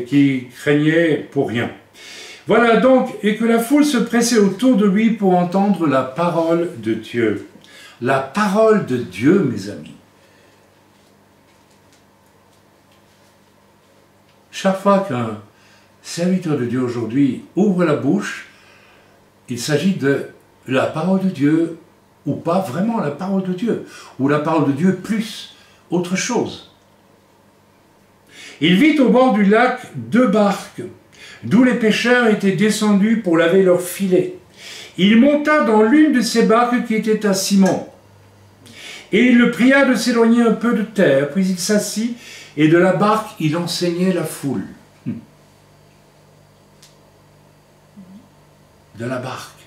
qui craignais pour rien. Voilà donc, et que la foule se pressait autour de lui pour entendre la parole de Dieu. La parole de Dieu, mes amis. Chaque fois qu'un serviteur de Dieu aujourd'hui ouvre la bouche, il s'agit de la parole de Dieu ou pas vraiment la parole de Dieu, ou la parole de Dieu plus autre chose. Il vit au bord du lac deux barques, d'où les pêcheurs étaient descendus pour laver leurs filets. Il monta dans l'une de ces barques qui était à Simon. Et il le pria de s'éloigner un peu de terre, puis il s'assit et de la barque, il enseignait la foule. De la barque.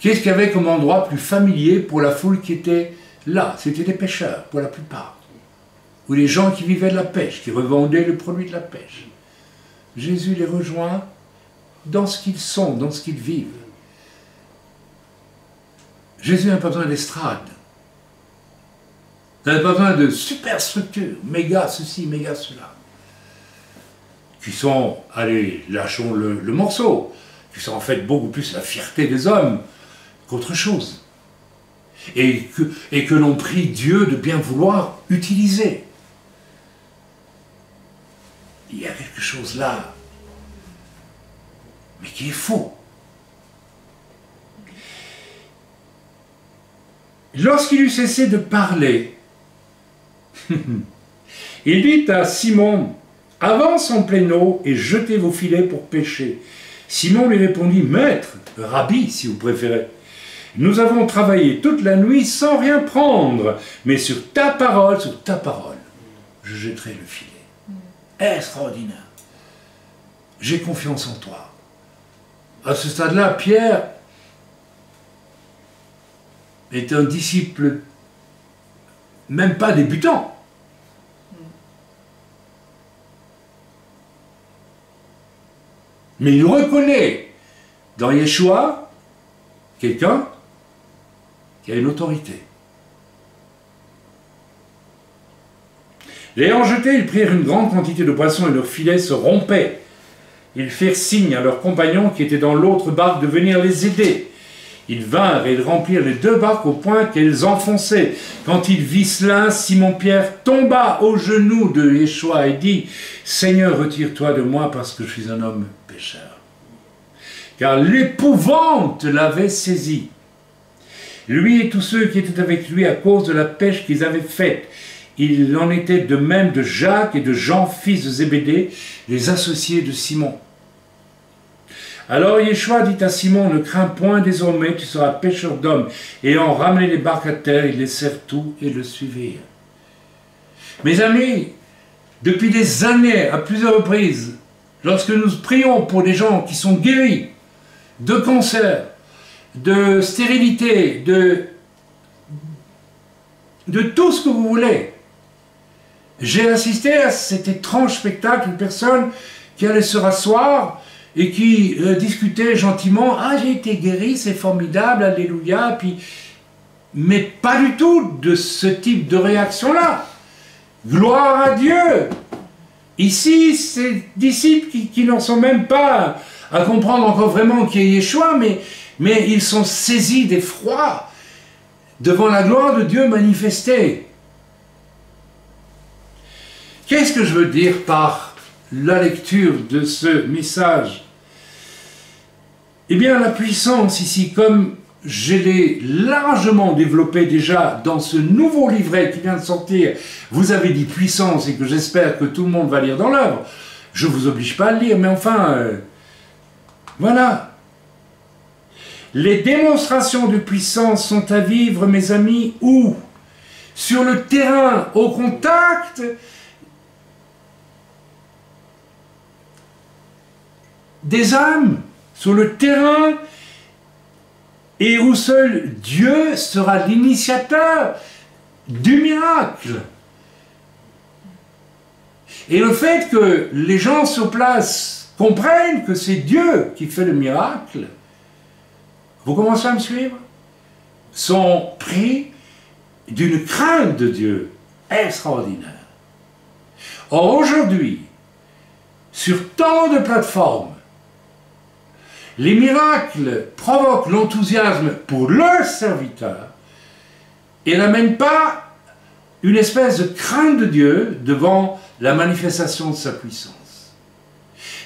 Qu'est-ce qu'il y avait comme endroit plus familier pour la foule qui était là? C'était des pêcheurs, pour la plupart. Ou les gens qui vivaient de la pêche, qui revendaient le produit de la pêche. Jésus les rejoint dans ce qu'ils sont, dans ce qu'ils vivent. Jésus n'a pas besoin d'estrade. N'avez pas besoin de superstructures, méga ceci, méga cela, qui sont, allez, lâchons le, morceau, qui sont en fait beaucoup plus la fierté des hommes qu'autre chose. Et que, et que l'on prie Dieu de bien vouloir utiliser. Il y a quelque chose là, mais qui est faux. Lorsqu'il eut cessé de parler, Il dit à Simon, avance en pleine eau et jetez vos filets pour pêcher. Simon lui répondit, Maître, Rabbi si vous préférez, nous avons travaillé toute la nuit sans rien prendre, mais sur ta parole, sur ta parole, je jetterai le filet. Extraordinaire. J'ai confiance en toi. À ce stade-là, Pierre est un disciple même pas débutant. Mais il reconnaît dans Yeshua quelqu'un qui a une autorité. L'ayant jeté, ils prirent une grande quantité de poissons et leurs filets se rompaient. Ils firent signe à leurs compagnons qui étaient dans l'autre barque de venir les aider. Ils vinrent et ils remplirent les deux barques au point qu'elles enfonçaient. Quand ils vit cela, Simon-Pierre tomba aux genoux de Yeshua et dit, Seigneur, retire-toi de moi parce que je suis un homme pécheur. Car l'épouvante l'avait saisi. Lui et tous ceux qui étaient avec lui à cause de la pêche qu'ils avaient faite. Il en était de même de Jacques et de Jean, fils de Zébédée, les associés de Simon. Alors Yeshua dit à Simon, ne crains point désormais, tu seras pêcheur d'hommes. Ayant ramené les barques à terre, ils laissèrent tout et le suivirent. Mes amis, depuis des années, à plusieurs reprises, lorsque nous prions pour des gens qui sont guéris de cancer, de stérilité, de, de tout ce que vous voulez, j'ai assisté à cet étrange spectacle, une personne qui allait se rasseoir et qui euh, discutait gentiment, ah j'ai été guéri, c'est formidable, alléluia, puis, mais pas du tout de ce type de réaction-là. Gloire à Dieu. Ici, ces disciples qui, n'en sont même pas à comprendre encore vraiment qui est Yeshua, mais, mais ils sont saisis d'effroi devant la gloire de Dieu manifestée. Qu'est-ce que je veux dire par la lecture de ce message? Eh bien, la puissance ici, comme je l'ai largement développé déjà dans ce nouveau livret qui vient de sortir, vous avez dit puissance et que j'espère que tout le monde va lire dans l'œuvre. Je ne vous oblige pas à le lire, mais enfin, euh, voilà. Les démonstrations de puissance sont à vivre, mes amis, où? Sur le terrain, au contact des âmes? Sur le terrain et où seul Dieu sera l'initiateur du miracle. Et le fait que les gens sur place comprennent que c'est Dieu qui fait le miracle, vous commencez à me suivre, sont pris d'une crainte de Dieu extraordinaire. Or aujourd'hui, sur tant de plateformes, les miracles provoquent l'enthousiasme pour le serviteur et n'amènent pas une espèce de crainte de Dieu devant la manifestation de sa puissance.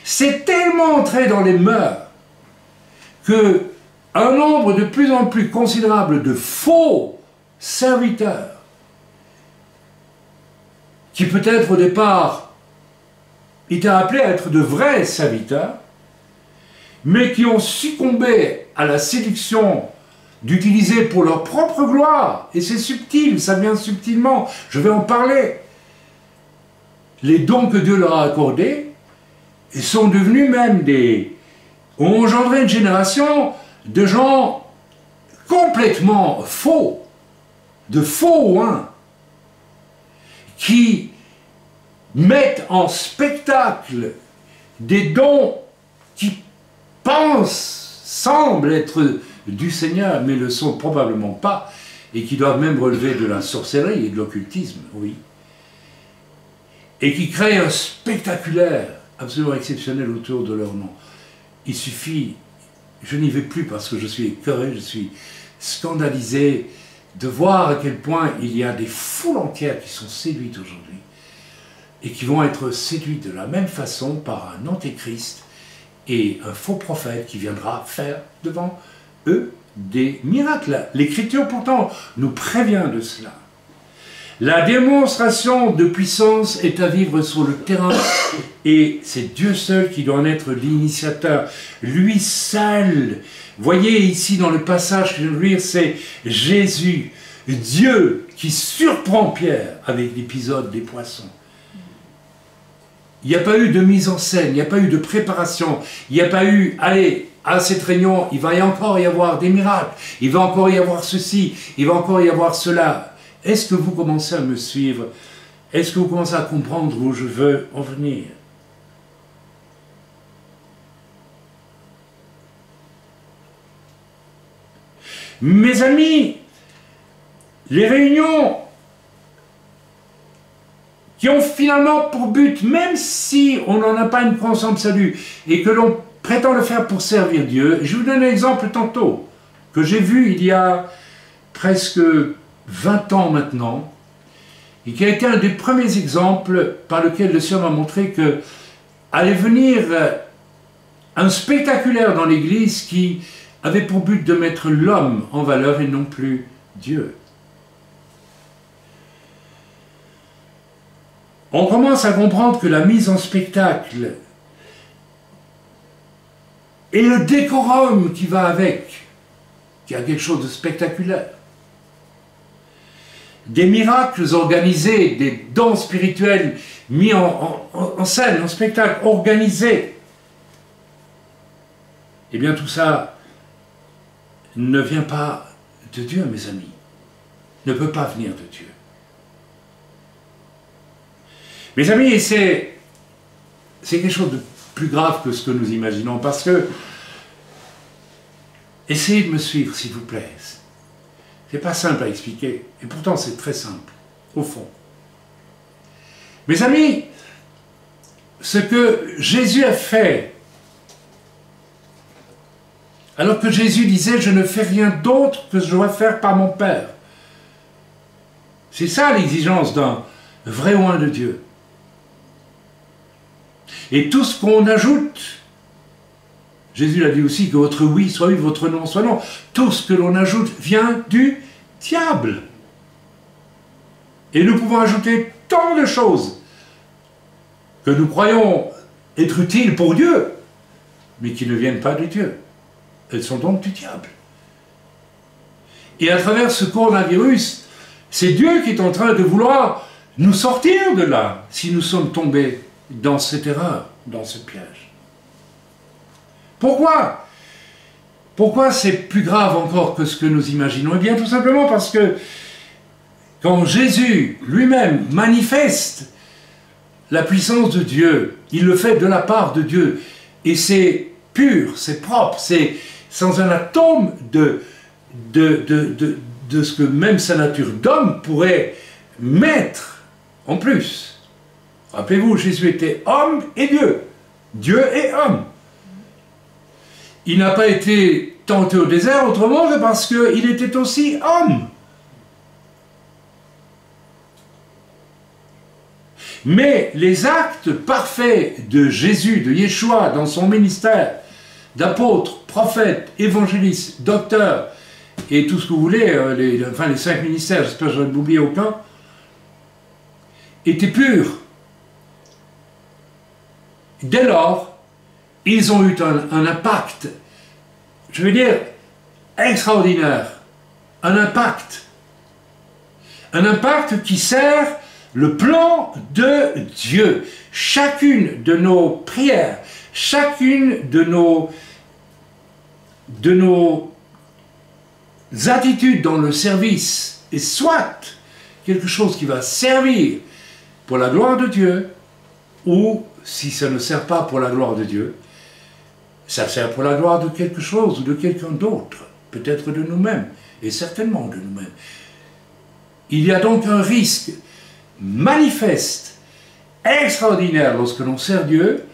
C'est tellement entré dans les mœurs que un nombre de plus en plus considérable de faux serviteurs, qui peut-être au départ étaient appelés à être de vrais serviteurs, mais qui ont succombé à la séduction d'utiliser pour leur propre gloire, et c'est subtil, ça vient subtilement, je vais en parler, les dons que Dieu leur a accordés, et sont devenus même des... ont engendré une génération de gens complètement faux, de faux oins, qui mettent en spectacle des dons pensent, semblent être du Seigneur, mais le sont probablement pas, et qui doivent même relever de la sorcellerie et de l'occultisme, oui. Et qui créent un spectaculaire absolument exceptionnel autour de leur nom. Il suffit, je n'y vais plus parce que je suis écœuré, je suis scandalisé de voir à quel point il y a des foules entières qui sont séduites aujourd'hui et qui vont être séduites de la même façon par un antéchrist et un faux prophète qui viendra faire devant eux des miracles. L'Écriture pourtant nous prévient de cela. La démonstration de puissance est à vivre sur le terrain et c'est Dieu seul qui doit en être l'initiateur. Lui seul. Voyez ici dans le passage que je lire, c'est Jésus, Dieu qui surprend Pierre avec l'épisode des poissons. Il n'y a pas eu de mise en scène, il n'y a pas eu de préparation, il n'y a pas eu, allez, à cette réunion, il va y encore y avoir des miracles, il va encore y avoir ceci, il va encore y avoir cela. Est-ce que vous commencez à me suivre? Est-ce que vous commencez à comprendre où je veux en venir? Mes amis, les réunions qui ont finalement pour but, même si on n'en a pas une croissance salut, et que l'on prétend le faire pour servir Dieu, je vous donne un exemple tantôt, que j'ai vu il y a presque 20 ans maintenant, et qui a été un des premiers exemples par lequel le Seigneur m'a montré que allait venir un spectaculaire dans l'Église qui avait pour but de mettre l'homme en valeur et non plus Dieu. On commence à comprendre que la mise en spectacle et le décorum qui va avec, qui a quelque chose de spectaculaire, des miracles organisés, des dons spirituels mis en, scène, en spectacle, organisés. Eh bien tout ça ne vient pas de Dieu, mes amis. Ne peut pas venir de Dieu. Mes amis, c'est, quelque chose de plus grave que ce que nous imaginons, parce que, essayez de me suivre, s'il vous plaît. C'est pas simple à expliquer, et pourtant c'est très simple, au fond. Mes amis, ce que Jésus a fait, alors que Jésus disait, je ne fais rien d'autre que je dois faire par mon Père. C'est ça l'exigence d'un vrai oin de Dieu. Et tout ce qu'on ajoute, Jésus l'a dit aussi, que votre oui soit oui, votre non soit non, tout ce que l'on ajoute vient du diable. Et nous pouvons ajouter tant de choses que nous croyons être utiles pour Dieu, mais qui ne viennent pas de Dieu. Elles sont donc du diable. Et à travers ce coronavirus, c'est Dieu qui est en train de vouloir nous sortir de là, si nous sommes tombés dans cette erreur, dans ce piège. Pourquoi? Pourquoi c'est plus grave encore que ce que nous imaginons? Eh bien tout simplement parce que quand Jésus lui-même manifeste la puissance de Dieu, il le fait de la part de Dieu, et c'est pur, c'est propre, c'est sans un atome de, de, de, de ce que même sa nature d'homme pourrait mettre en plus. Rappelez-vous, Jésus était homme et Dieu. Dieu et homme. Il n'a pas été tenté au désert autrement que parce qu'il était aussi homme. Mais les actes parfaits de Jésus, de Yeshua, dans son ministère, d'apôtre, prophète, évangéliste, docteur, et tout ce que vous voulez, euh, les, enfin les cinq ministères, j'espère que je n'ai oublié aucun, étaient purs. Dès lors, ils ont eu un, impact, je veux dire, extraordinaire. Un impact. Un impact qui sert le plan de Dieu. Chacune de nos prières, chacune de nos, de nos attitudes dans le service est soit quelque chose qui va servir pour la gloire de Dieu ou si ça ne sert pas pour la gloire de Dieu, ça sert pour la gloire de quelque chose ou de quelqu'un d'autre, peut-être de nous-mêmes, et certainement de nous-mêmes. Il y a donc un risque manifeste, extraordinaire lorsque l'on sert Dieu,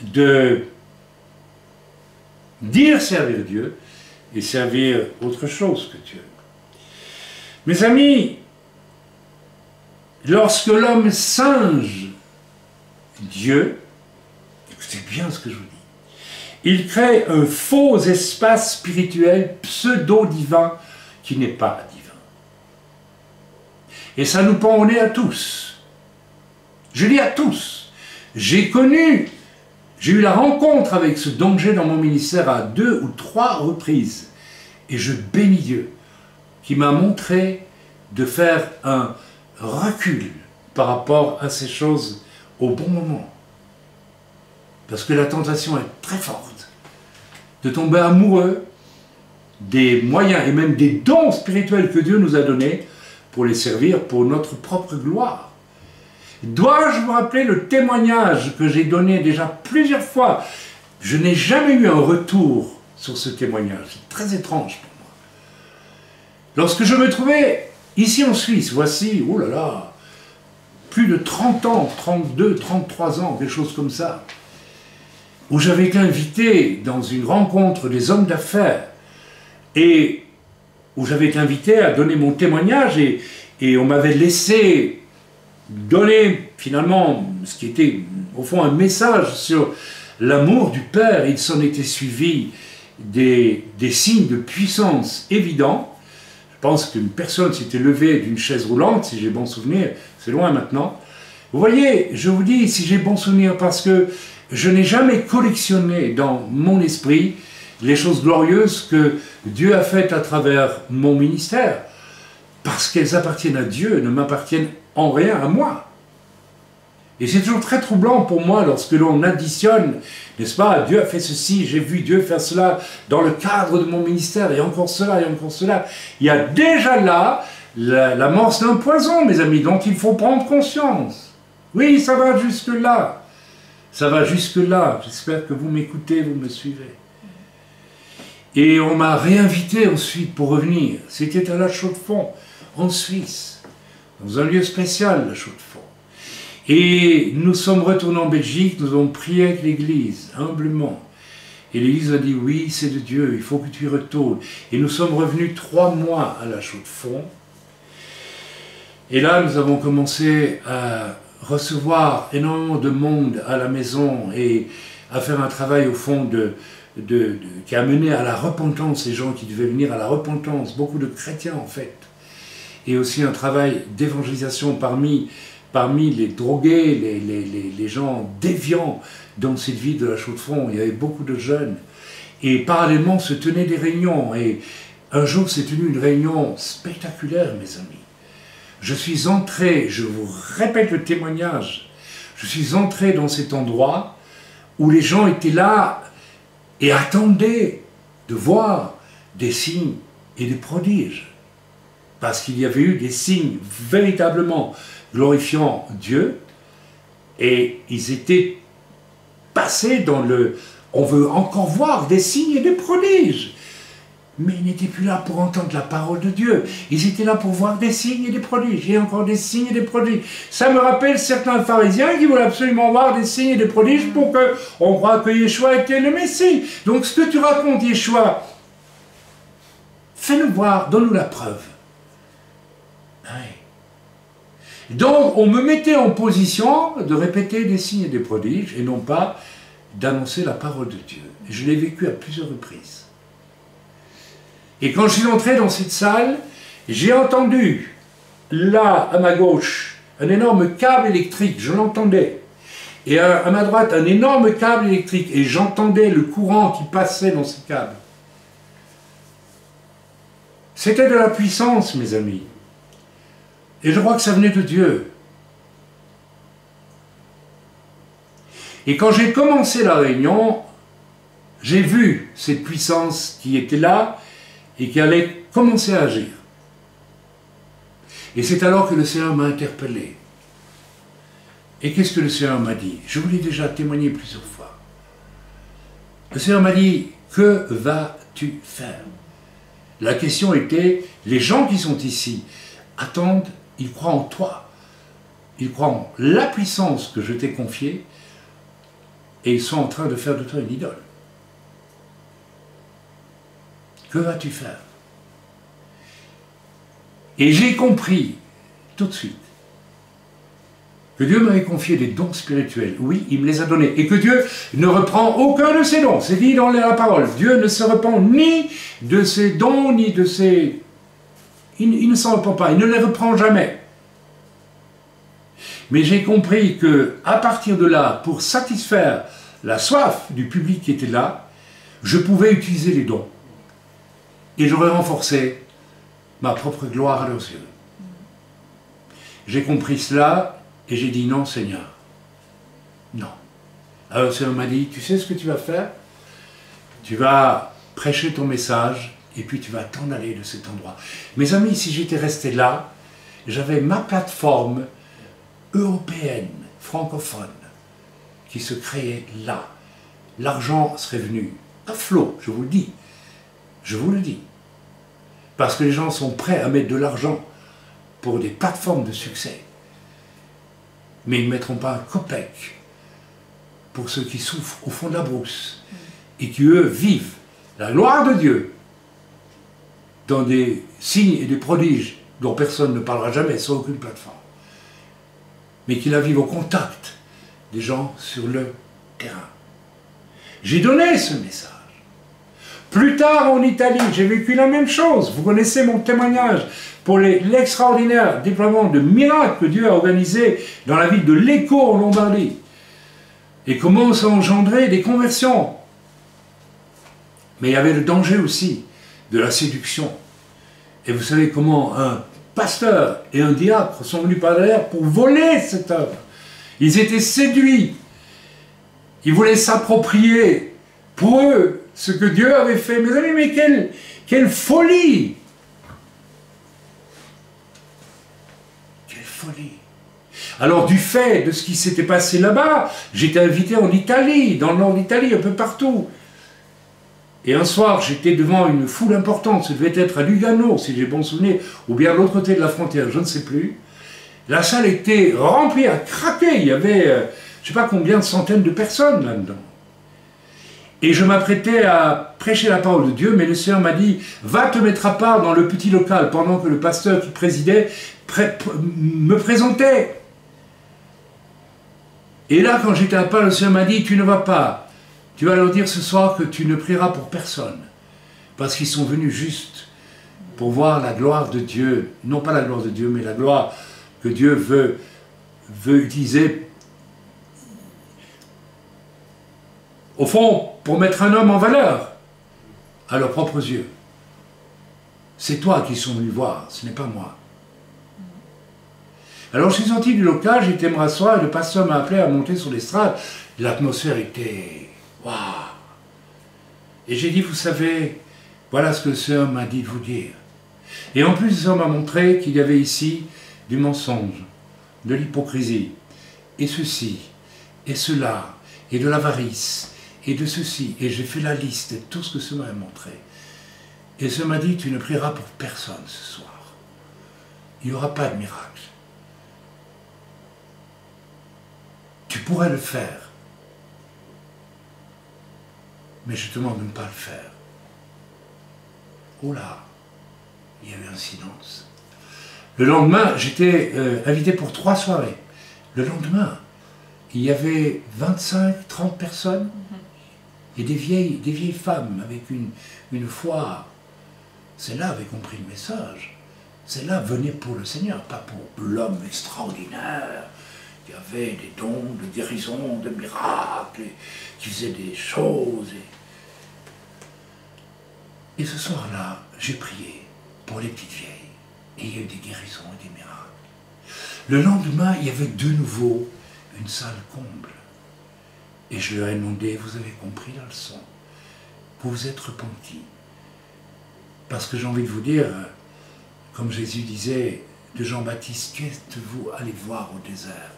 de dire servir Dieu et servir autre chose que Dieu. Mes amis, lorsque l'homme singe Dieu, écoutez bien ce que je vous dis, il crée un faux espace spirituel pseudo-divin qui n'est pas divin. Et ça nous pend au nez à tous. Je dis à tous. J'ai connu, j'ai eu la rencontre avec ce danger dans mon ministère à deux ou trois reprises. Et je bénis Dieu qui m'a montré de faire un recul par rapport à ces choses au bon moment. Parce que la tentation est très forte de tomber amoureux des moyens et même des dons spirituels que Dieu nous a donnés pour les servir pour notre propre gloire. Dois-je vous rappeler le témoignage que j'ai donné déjà plusieurs fois? Je n'ai jamais eu un retour sur ce témoignage. C'est très étrange pour moi. Lorsque je me trouvais ici en Suisse, voici, oh là là, plus de 30 ans, 32, 33 ans, des choses comme ça, où j'avais été invité dans une rencontre des hommes d'affaires et où j'avais été invité à donner mon témoignage et, on m'avait laissé donner finalement ce qui était au fond un message sur l'amour du Père. Il s'en était suivi des, des signes de puissance évidents. Je pense qu'une personne s'était levée d'une chaise roulante, si j'ai bon souvenir, c'est loin maintenant. Vous voyez, je vous dis si j'ai bon souvenir parce que je n'ai jamais collectionné dans mon esprit les choses glorieuses que Dieu a faites à travers mon ministère, parce qu'elles appartiennent à Dieu, ne m'appartiennent en rien à moi. Et c'est toujours très troublant pour moi lorsque l'on additionne, n'est-ce pas, Dieu a fait ceci, j'ai vu Dieu faire cela dans le cadre de mon ministère, et encore cela, et encore cela. Il y a déjà là l'amorce d'un poison, mes amis, dont il faut prendre conscience. Oui, ça va jusque-là. Ça va jusque-là. J'espère que vous m'écoutez, vous me suivez. Et on m'a réinvité ensuite pour revenir. C'était à la Chaux-de-Fonds, en Suisse, dans un lieu spécial, la Chaux-de-Fonds. Et nous sommes retournés en Belgique, nous avons prié avec l'Église, humblement. Et l'Église a dit oui, c'est de Dieu, il faut que tu y retournes. Et nous sommes revenus trois mois à la Chaux-de-Fonds. Et là, nous avons commencé à recevoir énormément de monde à la maison et à faire un travail au fond de, qui a mené à la repentance, ces gens qui devaient venir à la repentance, beaucoup de chrétiens en fait, et aussi un travail d'évangélisation parmi, les drogués, les, les, les, gens déviants dans cette vie de la Chaux-de-Fonds. Il y avait beaucoup de jeunes. Et parallèlement se tenaient des réunions. Et un jour s'est tenue une réunion spectaculaire, mes amis. Je suis entré, je vous répète le témoignage, je suis entré dans cet endroit où les gens étaient là et attendaient de voir des signes et des prodiges. Parce qu'il y avait eu des signes véritablement glorifiant Dieu et ils étaient passés dans le... On veut encore voir des signes et des prodiges. Mais ils n'étaient plus là pour entendre la parole de Dieu. Ils étaient là pour voir des signes et des prodiges. Et encore des signes et des prodiges. Ça me rappelle certains pharisiens qui voulaient absolument voir des signes et des prodiges pour qu'on croit que Yeshua était le Messie. Donc ce que tu racontes, Yeshua, fais-nous voir, donne-nous la preuve. Donc on me mettait en position de répéter des signes et des prodiges et non pas d'annoncer la parole de Dieu. Je l'ai vécu à plusieurs reprises. Et quand je suis entré dans cette salle, j'ai entendu, là, à ma gauche, un énorme câble électrique, je l'entendais. Et à, ma droite, un énorme câble électrique, et j'entendais le courant qui passait dans ces câbles. C'était de la puissance, mes amis. Et je crois que ça venait de Dieu. Et quand j'ai commencé la réunion, j'ai vu cette puissance qui était là, et qui allait commencer à agir. Et c'est alors que le Seigneur m'a interpellé. Et qu'est-ce que le Seigneur m'a dit? Je vous l'ai déjà témoigné plusieurs fois. Le Seigneur m'a dit, que vas-tu faire? La question était, les gens qui sont ici attendent, ils croient en toi. Ils croient en la puissance que je t'ai confiée et ils sont en train de faire de toi une idole. Que vas-tu faire? Et j'ai compris tout de suite que Dieu m'avait confié des dons spirituels. Oui, il me les a donnés. Et que Dieu ne reprend aucun de ses dons. C'est dit dans la parole. Dieu ne se repent ni de ses dons, ni de ses... Il, ne s'en repent pas. Il ne les reprend jamais. Mais j'ai compris que à partir de là, pour satisfaire la soif du public qui était là, je pouvais utiliser les dons et j'aurais renforcé ma propre gloire à leurs yeux. J'ai compris cela et j'ai dit non Seigneur. Non. Alors le Seigneur m'a dit, tu sais ce que tu vas faire? Tu vas prêcher ton message et puis tu vas t'en aller de cet endroit. Mes amis, si j'étais resté là, j'avais ma plateforme européenne, francophone, qui se créait là. L'argent serait venu à flot, je vous le dis. Je vous le dis. Parce que les gens sont prêts à mettre de l'argent pour des plateformes de succès. mais ils ne mettront pas un copec pour ceux qui souffrent au fond de la brousse et qui, eux, vivent la gloire de Dieu dans des signes et des prodiges dont personne ne parlera jamais sur aucune plateforme, mais qui la vivent au contact des gens sur le terrain. J'ai donné ce message. Plus tard en Italie, j'ai vécu la même chose. Vous connaissez mon témoignage pour l'extraordinaire déploiement de miracles que Dieu a organisé dans la ville de Lecco en Lombardie. Et comment ça a engendré des conversions. Mais il y avait le danger aussi de la séduction. Et vous savez comment un pasteur et un diacre sont venus par derrière pour voler cette œuvre. Ils étaient séduits. Ils voulaient s'approprier pour eux ce que Dieu avait fait. Mes amis, mais quelle, folie Quelle folie alors du fait de ce qui s'était passé là-bas, j'étais invité en Italie, dans le nord d'Italie, un peu partout. Et un soir, j'étais devant une foule importante, ça devait être à Lugano, si j'ai bon souvenir, ou bien à l'autre côté de la frontière, je ne sais plus. La salle était remplie à craquer, il y avait, euh, je ne sais pas combien de centaines de personnes là-dedans. Et je m'apprêtais à prêcher la parole de Dieu, mais le Seigneur m'a dit, va te mettre à part dans le petit local, pendant que le pasteur qui présidait me présentait. Et là, quand j'étais à part, le Seigneur m'a dit, tu ne vas pas. Tu vas leur dire ce soir que tu ne prieras pour personne. Parce qu'ils sont venus juste pour voir la gloire de Dieu. Non pas la gloire de Dieu, mais la gloire que Dieu veut, veut utiliser au fond, pour mettre un homme en valeur à leurs propres yeux. C'est toi qui sont venus voir, ce n'est pas moi. Alors je suis sorti du local, j'étais me rasseoir et le pasteur m'a appelé à monter sur l'estrade. L'atmosphère était... Waouh Et j'ai dit, vous savez, voilà ce que le Seigneur m'a dit de vous dire. Et en plus, le Seigneur m'a montré qu'il y avait ici du mensonge, de l'hypocrisie, et ceci, et cela, et de l'avarice, et de ceci. Et j'ai fait la liste de tout ce que ce m'a montré. Et ce m'a dit, tu ne prieras pour personne ce soir. Il n'y aura pas de miracle. Tu pourrais le faire. Mais je te demande de ne pas le faire. Oh là, il y a eu un silence. Le lendemain, j'étais euh, invité pour trois soirées. Le lendemain, il y avait 25, 30 personnes et des vieilles, femmes avec une, une foi. Celles-là avaient compris le message. Celles-là venaient pour le Seigneur, pas pour l'homme extraordinaire qui avait des dons de guérison, de miracles, qui faisait des choses. Et, et ce soir-là, j'ai prié pour les petites vieilles. Et il y a eu des guérisons et des miracles. Le lendemain, il y avait de nouveau une salle comble. Et je leur ai demandé, vous avez compris la leçon Vous vous êtes repentis Parce que j'ai envie de vous dire, comme Jésus disait de Jean-Baptiste, qu'êtes-vous allé voir au désert?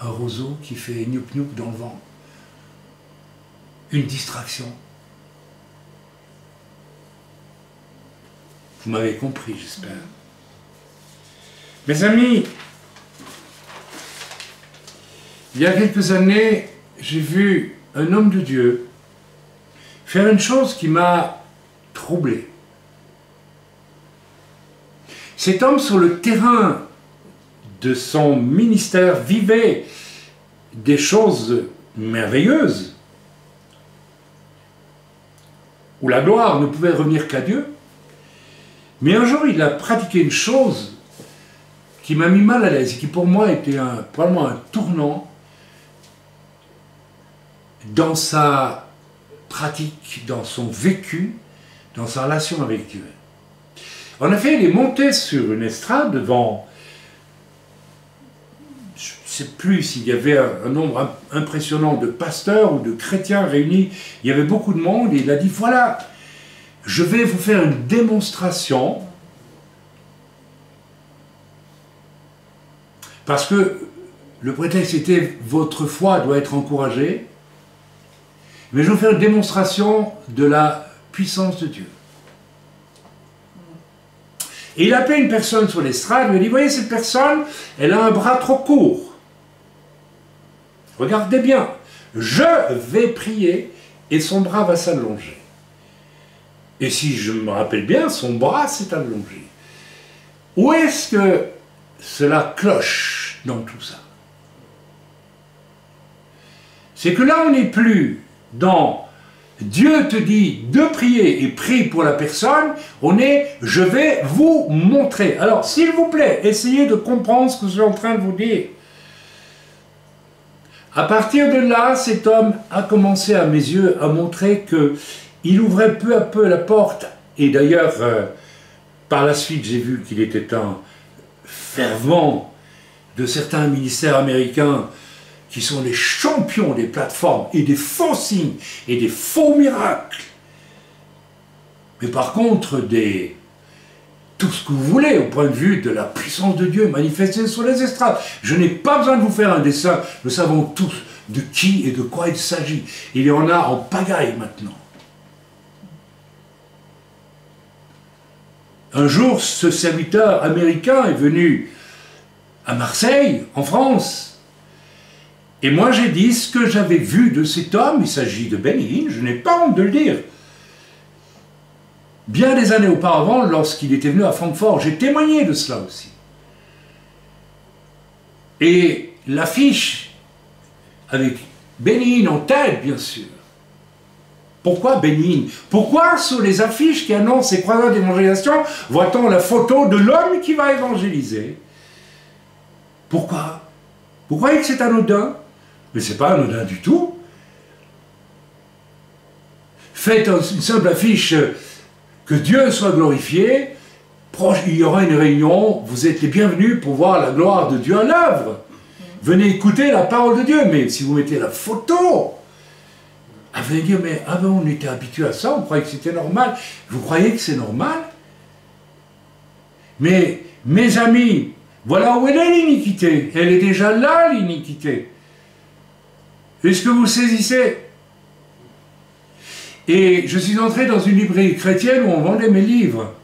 Un roseau qui fait gnouk gnouk dans le vent. Une distraction. Vous m'avez compris, j'espère. Mes amis, il y a quelques années, j'ai vu un homme de Dieu faire une chose qui m'a troublé. Cet homme sur le terrain de son ministère vivait des choses merveilleuses, où la gloire ne pouvait revenir qu'à Dieu. Mais un jour, il a pratiqué une chose qui m'a mis mal à l'aise et qui pour moi était probablement un tournant dans sa pratique, dans son vécu, dans sa relation avec Dieu. En effet, il est monté sur une estrade devant, je ne sais plus s'il y avait un, nombre impressionnant de pasteurs ou de chrétiens réunis, il y avait beaucoup de monde, et il a dit, voilà, je vais vous faire une démonstration, parce que le prétexte était, votre foi doit être encouragée, mais je vais vous faire une démonstration de la puissance de Dieu. Et il appelé une personne sur l'estrade, il lui dit, voyez cette personne, elle a un bras trop court. Regardez bien, je vais prier et son bras va s'allonger. Et si je me rappelle bien, son bras s'est allongé. Où est-ce que cela cloche dans tout ça? C'est que là, on n'est plus dans Dieu te dit de prier et prie pour la personne, on est je vais vous montrer. Alors, s'il vous plaît, essayez de comprendre ce que je suis en train de vous dire. À partir de là, cet homme a commencé à mes yeux à montrer que il ouvrait peu à peu la porte. Et d'ailleurs, euh, par la suite, j'ai vu qu'il était un fervent de certains ministères américains qui sont les champions des plateformes et des faux signes et des faux miracles. Mais par contre, des, tout ce que vous voulez au point de vue de la puissance de Dieu manifestée sur les estrades. Je n'ai pas besoin de vous faire un dessin, nous savons tous de qui et de quoi il s'agit. Il y en a en pagaille maintenant. Un jour, ce serviteur américain est venu à Marseille, en France. Et moi, j'ai dit ce que j'avais vu de cet homme. Il s'agit de Benny je n'ai pas honte de le dire. Bien des années auparavant, lorsqu'il était venu à Francfort, j'ai témoigné de cela aussi. Et l'affiche avec Benny en tête, bien sûr, pourquoi bénigne Pourquoi sur les affiches qui annoncent ces croisades d'évangélisation, voit-on la photo de l'homme qui va évangéliser? Pourquoi? Vous croyez que c'est anodin? Mais ce n'est pas anodin du tout. Faites une simple affiche que Dieu soit glorifié, il y aura une réunion, vous êtes les bienvenus pour voir la gloire de Dieu à l'œuvre. Venez écouter la parole de Dieu, mais si vous mettez la photo, elle venait dire, mais avant on était habitué à ça, on croyait que c'était normal. Vous croyez que c'est normal? Mais, mes amis, voilà où est l'iniquité. Elle est déjà là, l'iniquité. Est-ce que vous saisissez Et je suis entré dans une librairie chrétienne où on vendait mes livres.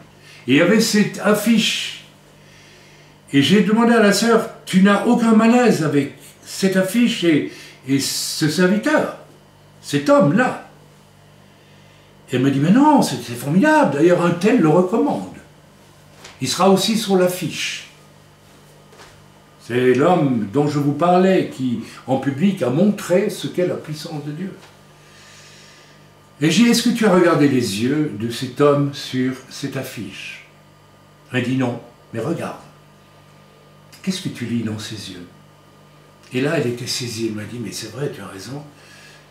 Et il y avait cette affiche. Et j'ai demandé à la sœur, tu n'as aucun malaise avec cette affiche et ce serviteur cet homme-là? Elle me dit, mais non, c'est formidable, d'ailleurs un tel le recommande. Il sera aussi sur l'affiche. C'est l'homme dont je vous parlais qui, en public, a montré ce qu'est la puissance de Dieu. Et j'ai dit, est-ce que tu as regardé les yeux de cet homme sur cette affiche? Elle dit non, mais regarde. Qu'est-ce que tu lis dans ses yeux? Et là, elle était saisie, elle m'a dit, mais c'est vrai, tu as raison,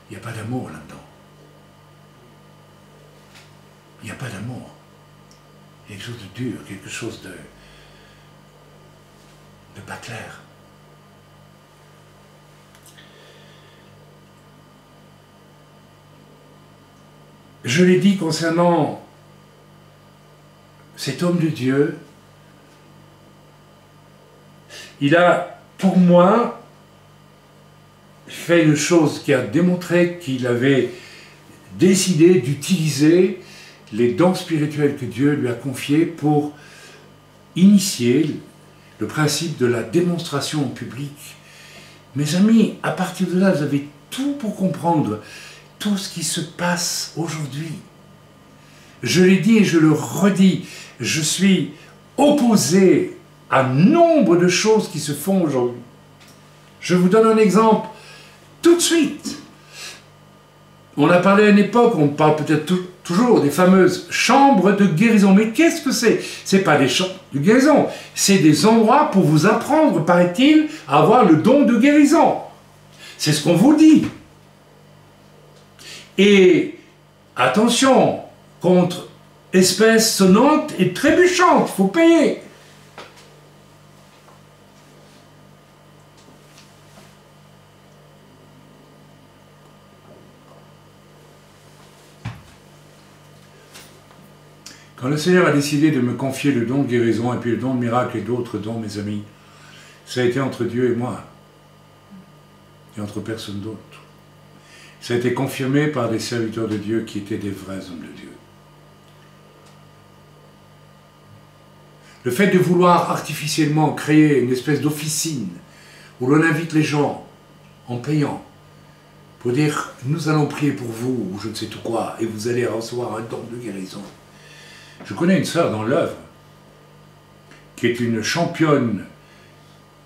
il n'y a pas d'amour là-dedans. Il n'y a pas d'amour. Il y a quelque chose de dur, quelque chose de, de pas clair. Je l'ai dit concernant cet homme de Dieu, il a pour moi fait une chose qui a démontré qu'il avait décidé d'utiliser les dons spirituels que Dieu lui a confiés pour initier le principe de la démonstration en public. Mes amis, à partir de là, vous avez tout pour comprendre tout ce qui se passe aujourd'hui. Je l'ai dit et je le redis, je suis opposé à nombre de choses qui se font aujourd'hui. Je vous donne un exemple tout de suite. On a parlé à une époque, on parle peut-être toujours des fameuses chambres de guérison. Mais qu'est-ce que c'est? C'est pas des chambres de guérison, c'est des endroits pour vous apprendre, paraît-il, à avoir le don de guérison. C'est ce qu'on vous dit. Et attention, contre espèces sonnantes et trébuchantes, faut payer. Quand le Seigneur a décidé de me confier le don de guérison et puis le don de miracle et d'autres dons, mes amis, ça a été entre Dieu et moi, et entre personne d'autre. Ça a été confirmé par des serviteurs de Dieu qui étaient des vrais hommes de Dieu. Le fait de vouloir artificiellement créer une espèce d'officine où l'on invite les gens en payant pour dire nous allons prier pour vous ou je ne sais tout quoi et vous allez recevoir un don de guérison. Je connais une sœur dans l'œuvre qui est une championne,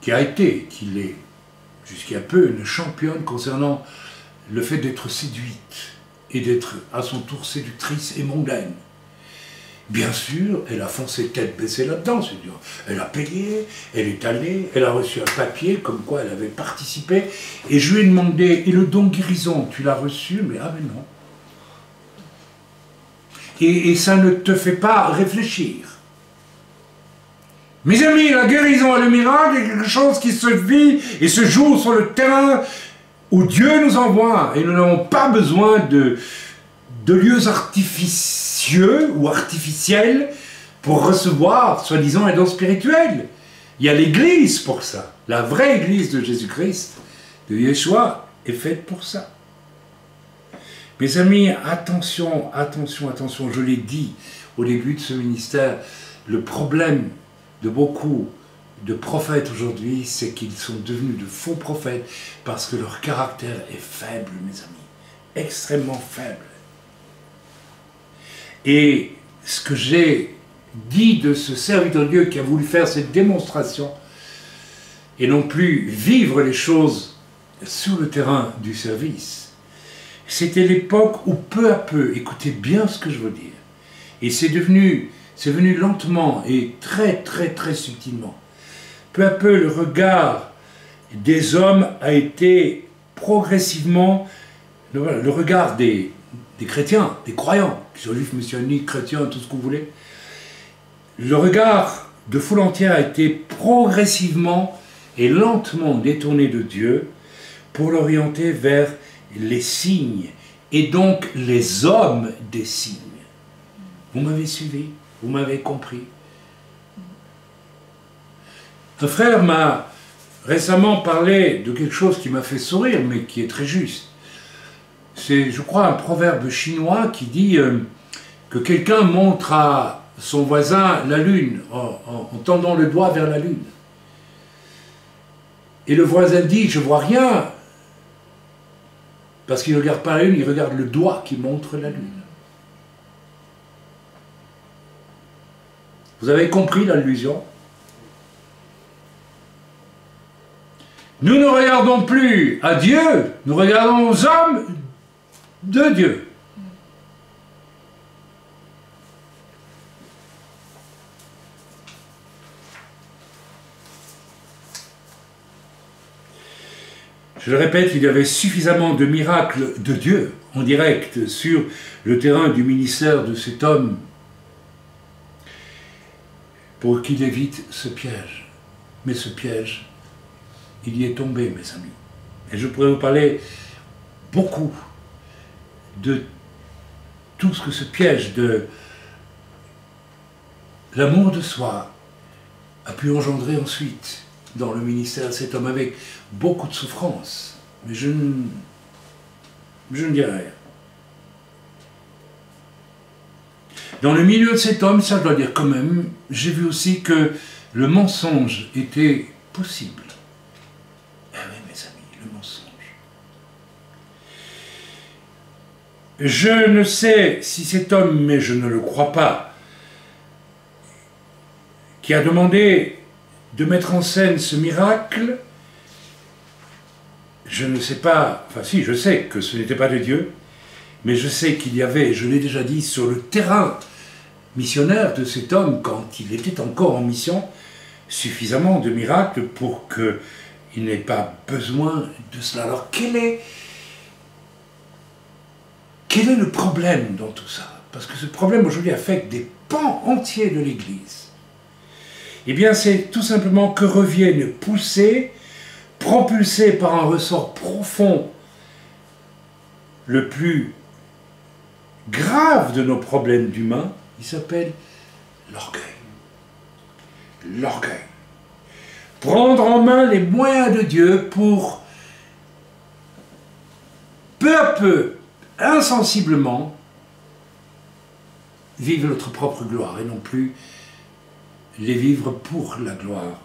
qui a été, qui est jusqu'à peu une championne concernant le fait d'être séduite et d'être à son tour séductrice et mondaine. Bien sûr, elle a foncé tête baissée là-dedans, elle a payé, elle est allée, elle a reçu un papier comme quoi elle avait participé, et je lui ai demandé, et le don guérison, tu l'as reçu? Mais ah mais non. Et, ça ne te fait pas réfléchir. Mes amis, la guérison et le miracle est quelque chose qui se vit et se joue sur le terrain où Dieu nous envoie. Et nous n'avons pas besoin de, de lieux artificieux ou artificiels pour recevoir, soi-disant, un don spirituel. Il y a l'Église pour ça. La vraie Église de Jésus-Christ, de Yeshua, est faite pour ça. Mes amis, attention, attention, attention, je l'ai dit au début de ce ministère, le problème de beaucoup de prophètes aujourd'hui, c'est qu'ils sont devenus de faux prophètes parce que leur caractère est faible, mes amis, extrêmement faible. Et ce que j'ai dit de ce serviteur de Dieu qui a voulu faire cette démonstration, et non plus vivre les choses sur le terrain du service, c'était l'époque où peu à peu, écoutez bien ce que je veux dire, et c'est devenu, c'est venu lentement et très très très subtilement. Peu à peu, le regard des hommes a été progressivement, le regard des, des chrétiens, des croyants, qui sont juifs, messianiques, chrétiens, tout ce que vous voulez, le regard de foule entière a été progressivement et lentement détourné de Dieu pour l'orienter vers les signes et donc les hommes des signes. Vous m'avez suivi Vous m'avez compris Un frère m'a récemment parlé de quelque chose qui m'a fait sourire, mais qui est très juste c'est, je crois, un proverbe chinois qui dit euh, que quelqu'un montre à son voisin la lune en, tendant le doigt vers la lune. Et le voisin dit, je vois rien, parce qu'il ne regarde pas la lune, il regarde le doigt qui montre la lune. Vous avez compris l'allusion? Nous ne regardons plus à Dieu, nous regardons aux hommes de Dieu. Je le répète, il y avait suffisamment de miracles de Dieu en direct sur le terrain du ministère de cet homme pour qu'il évite ce piège. Mais ce piège, il y est tombé, mes amis. Et je pourrais vous parler beaucoup de tout ce que ce piège de l'amour de soi a pu engendrer ensuite dans le ministère cet homme avec beaucoup de souffrance. Mais je ne, je ne dirai rien. Dans le milieu de cet homme, ça je dois dire quand même, j'ai vu aussi que le mensonge était possible. Je ne sais si cet homme, mais je ne le crois pas, qui a demandé de mettre en scène ce miracle, je ne sais pas, enfin si, je sais que ce n'était pas de Dieu, mais je sais qu'il y avait, je l'ai déjà dit, sur le terrain missionnaire de cet homme, quand il était encore en mission, suffisamment de miracles pour qu'il n'ait pas besoin de cela. Alors quel est quel est le problème dans tout ça? Parce que ce problème aujourd'hui affecte des pans entiers de l'Église. Eh bien, c'est tout simplement que reviennent poussés, propulsés par un ressort profond, le plus grave de nos problèmes d'humains, il s'appelle l'orgueil. L'orgueil. Prendre en main les moyens de Dieu pour peu à peu insensiblement vivre notre propre gloire et non plus les vivre pour la gloire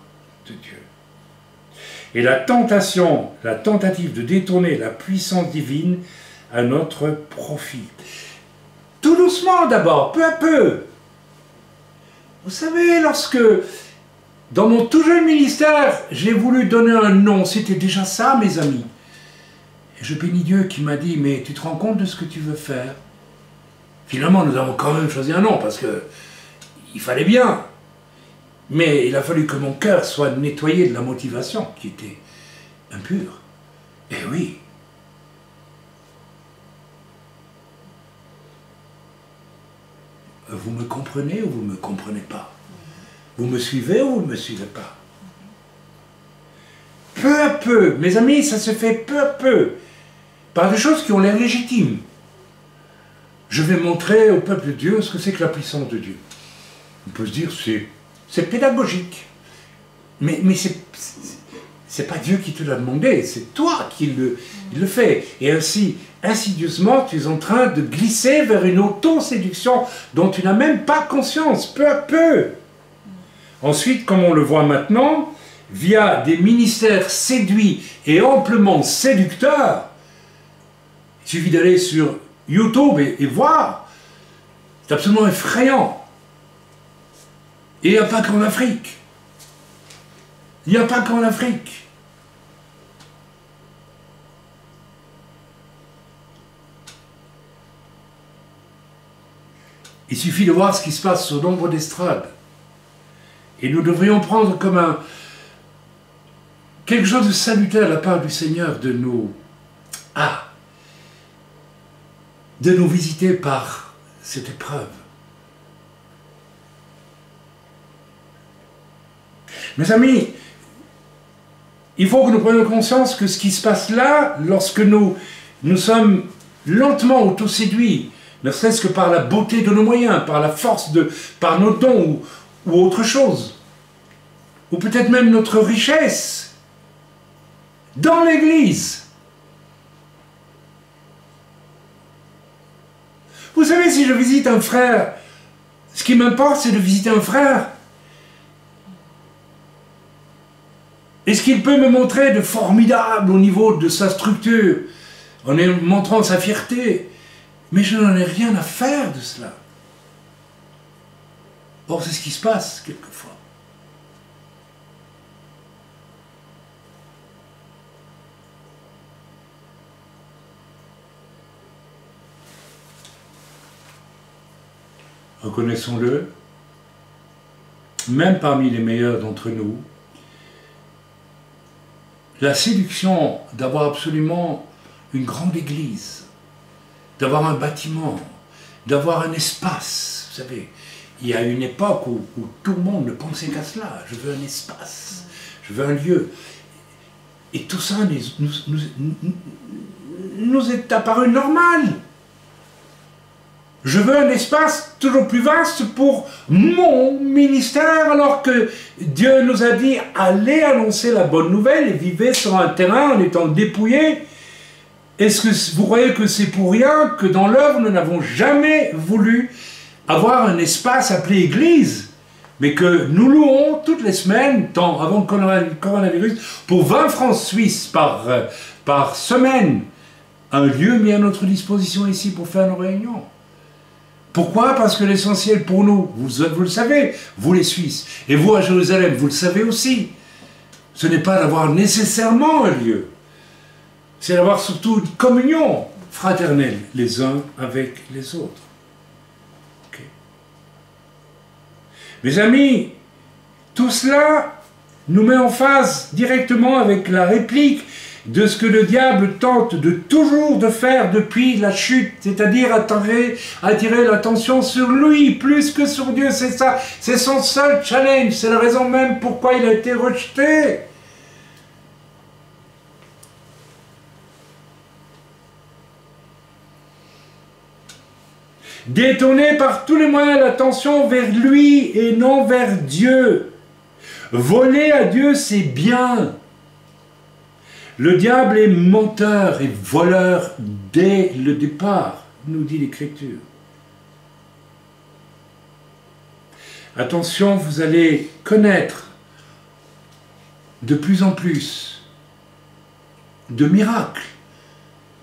de Dieu. et la tentation, la tentative de détourner la puissance divine à notre profit. Tout doucement d'abord, peu à peu. Vous savez, lorsque dans mon tout jeune ministère, j'ai voulu donner un nom, c'était déjà ça, mes amis. Et je bénis Dieu qui m'a dit, mais tu te rends compte de ce que tu veux faire? Finalement, nous avons quand même choisi un nom, parce que il fallait bien. Mais il a fallu que mon cœur soit nettoyé de la motivation qui était impure. Eh oui. Vous me comprenez ou vous ne me comprenez pas? Vous me suivez ou vous ne me suivez pas? Peu à peu, mes amis, ça se fait peu à peu, par des choses qui ont l'air légitimes. Je vais montrer au peuple de Dieu ce que c'est que la puissance de Dieu. On peut se dire, c'est pédagogique. Mais, mais c'est c'est pas Dieu qui te l'a demandé, c'est toi qui le, fais. Et ainsi, insidieusement, tu es en train de glisser vers une auto-séduction dont tu n'as même pas conscience, peu à peu. Ensuite, comme on le voit maintenant, via des ministères séduits et amplement séducteurs, il suffit d'aller sur YouTube et voir. C'est absolument effrayant. Et il n'y a pas qu'en Afrique. Il n'y a pas qu'en Afrique. Il suffit de voir ce qui se passe sur nombre d'estrades. Et nous devrions prendre comme un, quelque chose de salutaire à la part du Seigneur de nous, ah, de nous visiter par cette épreuve. Mes amis, il faut que nous prenions conscience que ce qui se passe là, lorsque nous, nous sommes lentement auto-séduits, ne serait-ce que par la beauté de nos moyens, par la force de, par nos dons ou, ou autre chose, ou peut-être même notre richesse, dans l'Église. Vous savez, si je visite un frère, ce qui m'importe, c'est de visiter un frère. Et ce qu'il peut me montrer de formidable au niveau de sa structure, en montrant sa fierté, mais je n'en ai rien à faire de cela. Or, c'est ce qui se passe quelquefois. Reconnaissons-le, même parmi les meilleurs d'entre nous, la séduction d'avoir absolument une grande église, d'avoir un bâtiment, d'avoir un espace. Vous savez, il y a une époque où, tout le monde ne pensait qu'à cela. Je veux un espace, je veux un lieu. Et tout ça nous, nous est apparu normal. Je veux un espace toujours plus vaste pour mon ministère, alors que Dieu nous a dit allez annoncer la bonne nouvelle et vivez sur un terrain en étant dépouillé est-ce que vous croyez que c'est pour rien que dans l'œuvre, nous n'avons jamais voulu avoir un espace appelé Église, mais que nous louons toutes les semaines, tant avant le coronavirus, pour 20 francs suisses par, euh, par semaine, un lieu mis à notre disposition ici pour faire nos réunions? Pourquoi? Parce que l'essentiel pour nous, vous, vous le savez, vous les Suisses, et vous à Jérusalem, vous le savez aussi, ce n'est pas d'avoir nécessairement un lieu, c'est d'avoir surtout une communion fraternelle les uns avec les autres. Mes amis, tout cela nous met en phase directement avec la réplique de ce que le diable tente de toujours de faire depuis la chute, c'est-à-dire attirer, l'attention sur lui plus que sur Dieu. C'est ça, c'est son seul challenge, c'est la raison même pourquoi il a été rejeté. Détourner par tous les moyens l'attention vers lui et non vers Dieu. Voler à Dieu, c'est bien. Le diable est menteur et voleur dès le départ, nous dit l'Écriture. Attention, vous allez connaître de plus en plus de miracles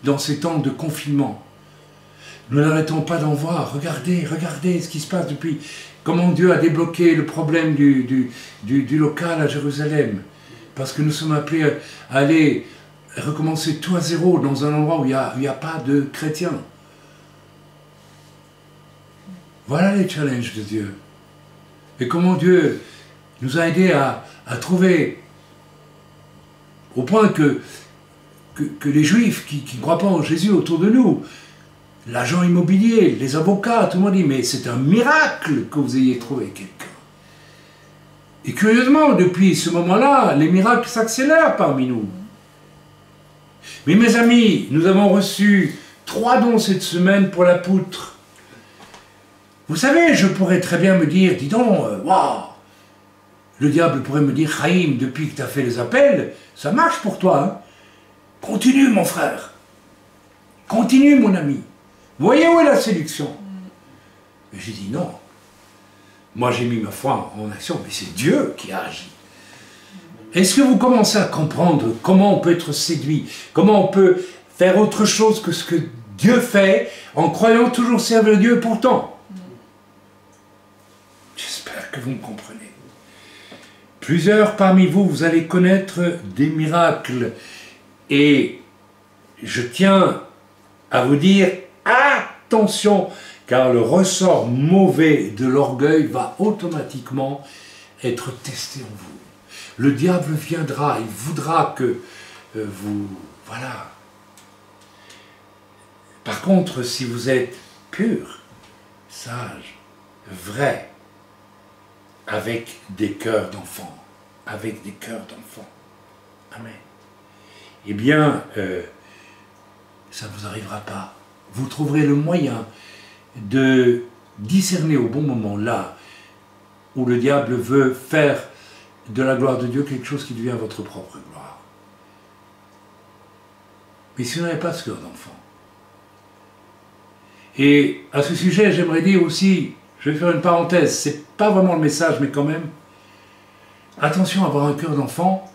dans ces temps de confinement. Nous n'arrêtons pas d'en voir. Regardez, regardez ce qui se passe depuis. Comment Dieu a débloqué le problème du, du, local à Jérusalem. Parce que nous sommes appelés à aller recommencer tout à zéro dans un endroit où il n'y a, pas de chrétiens. Voilà les challenges de Dieu. Et comment Dieu nous a aidés à, trouver, au point que, que, les juifs qui ne croient pas en Jésus autour de nous, l'agent immobilier, les avocats, tout le monde dit, mais c'est un miracle que vous ayez trouvé quelqu'un. Et curieusement, depuis ce moment-là, les miracles s'accélèrent parmi nous. Mais mes amis, nous avons reçu trois dons cette semaine pour la poutre. Vous savez, je pourrais très bien me dire, dis donc, euh, waouh, le diable pourrait me dire, Chaim, depuis que tu as fait les appels, ça marche pour toi. Hein. Continue, mon frère. Continue, mon ami. Voyez où est la séduction? Mais j'ai dit non. Moi, j'ai mis ma foi en action, mais c'est Dieu qui a agi. Est-ce que vous commencez à comprendre comment on peut être séduit? Comment on peut faire autre chose que ce que Dieu fait en croyant toujours servir Dieu pourtant? J'espère que vous me comprenez. Plusieurs parmi vous, vous allez connaître des miracles. Et je tiens à vous dire, attention, car le ressort mauvais de l'orgueil va automatiquement être testé en vous. Le diable viendra, il voudra que euh, vous... Voilà. Par contre, si vous êtes pur, sage, vrai, avec des cœurs d'enfants, avec des cœurs d'enfants, Amen. Eh bien, euh, ça ne vous arrivera pas. Vous trouverez le moyen de discerner au bon moment là où le diable veut faire de la gloire de Dieu quelque chose qui devient votre propre gloire. Mais si vous n'avez pas ce cœur d'enfant, et à ce sujet, j'aimerais dire aussi, je vais faire une parenthèse, c'est pas vraiment le message, mais quand même, attention avoir un cœur d'enfant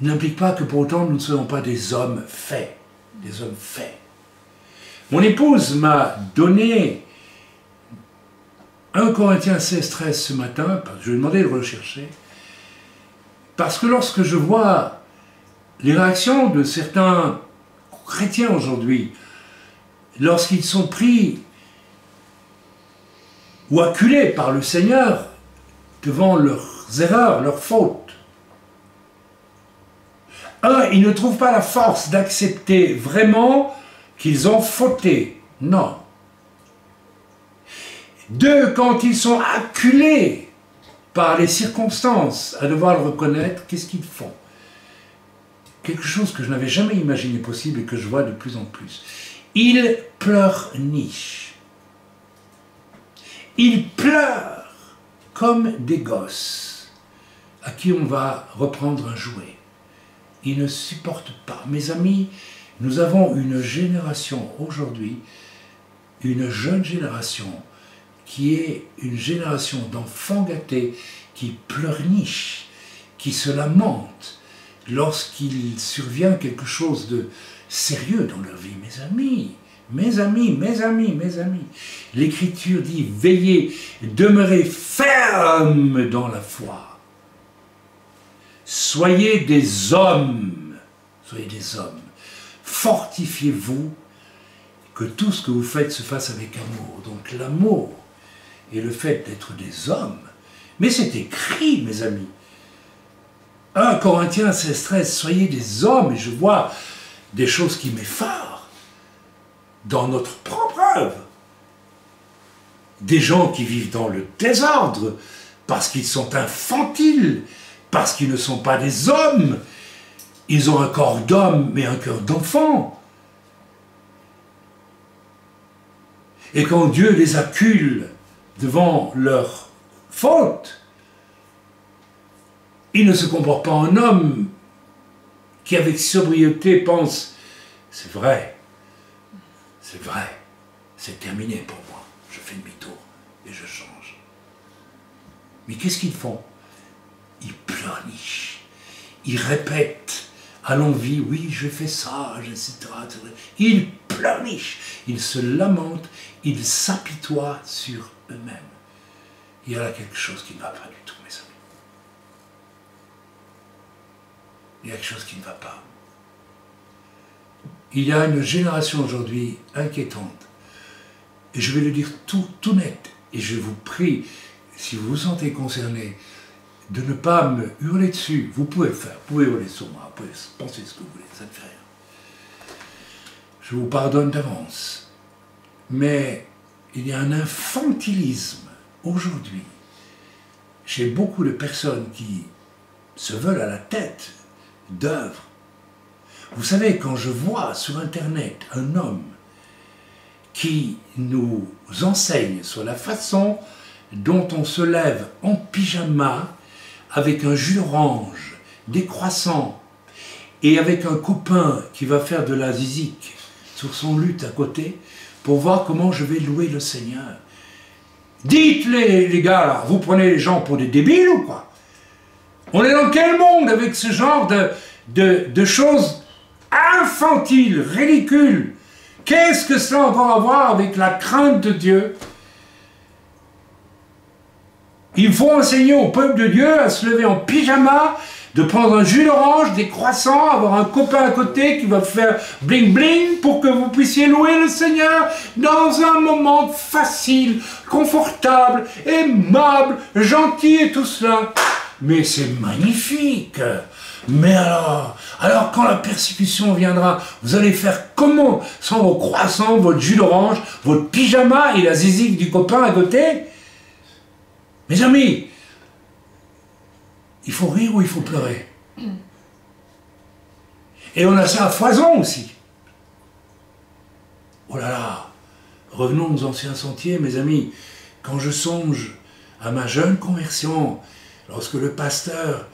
n'implique pas que pour autant nous ne soyons pas des hommes faits, des hommes faits. Mon épouse m'a donné 1 Corinthiens 16, 13 ce matin, je lui ai demandé de le rechercher, parce que lorsque je vois les réactions de certains chrétiens aujourd'hui, lorsqu'ils sont pris ou acculés par le Seigneur devant leurs erreurs, leurs fautes, un, ils ne trouvent pas la force d'accepter vraiment qu'ils ont fauté. Non. Deux, quand ils sont acculés par les circonstances à devoir le reconnaître, qu'est-ce qu'ils font? Quelque chose que je n'avais jamais imaginé possible et que je vois de plus en plus. Ils pleurnichent. Ils pleurent comme des gosses à qui on va reprendre un jouet. Ils ne supportent pas. Mes amis, nous avons une génération aujourd'hui, une jeune génération qui est une génération d'enfants gâtés qui pleurnichent, qui se lamentent lorsqu'il survient quelque chose de sérieux dans leur vie. Mes amis, mes amis, mes amis, mes amis. L'Écriture dit, veillez, demeurez fermes dans la foi. Soyez des hommes, soyez des hommes. Fortifiez-vous, que tout ce que vous faites se fasse avec amour. Donc l'amour et le fait d'être des hommes. Mais c'est écrit, mes amis. 1 Corinthiens 16, 13, soyez des hommes, et je vois des choses qui m'effarent dans notre propre œuvre. Des gens qui vivent dans le désordre, parce qu'ils sont infantiles, parce qu'ils ne sont pas des hommes. Ils ont un corps d'homme, mais un cœur d'enfant. Et quand Dieu les accule devant leur faute, il ne se comporte pas en homme qui avec sobriété pense, c'est vrai, c'est vrai, c'est terminé pour moi, je fais demi-tour et je change. Mais qu'est-ce qu'ils font? Il pleurniche, il répète à l'envie, oui, je fais ça, etc. Il pleurniche, il se lamente, il s'apitoie sur eux-mêmes. Il y a là quelque chose qui ne va pas du tout, mes amis. Il y a quelque chose qui ne va pas. Il y a une génération aujourd'hui inquiétante. Et je vais le dire tout, tout net. Et je vous prie, si vous vous sentez concerné, de ne pas me hurler dessus. Vous pouvez le faire, vous pouvez hurler sur moi, vous pouvez penser ce que vous voulez, ça ne fait rien. Je vous pardonne d'avance. Mais il y a un infantilisme aujourd'hui chez beaucoup de personnes qui se veulent à la tête d'œuvres. Vous savez, quand je vois sur Internet un homme qui nous enseigne sur la façon dont on se lève en pyjama avec un jus décroissant et avec un copain qui va faire de la zizik sur son lutte à côté pour voir comment je vais louer le Seigneur. Dites-les, les gars, vous prenez les gens pour des débiles ou quoi? On est dans quel monde avec ce genre de, de, de choses infantiles, ridicules? Qu'est-ce que cela a encore à voir avec la crainte de Dieu? Il faut enseigner au peuple de Dieu à se lever en pyjama, de prendre un jus d'orange, des croissants, avoir un copain à côté qui va faire bling bling pour que vous puissiez louer le Seigneur dans un moment facile, confortable, aimable, gentil et tout cela. Mais c'est magnifique. Mais alors, alors quand la persécution viendra, vous allez faire comment Sans vos croissants, votre jus d'orange, votre pyjama et la zizik du copain à côté? Mes amis, il faut rire ou il faut pleurer. Et on a ça à foison aussi. Oh là là, revenons aux anciens sentiers, mes amis. Quand je songe à ma jeune conversion, lorsque le pasteur,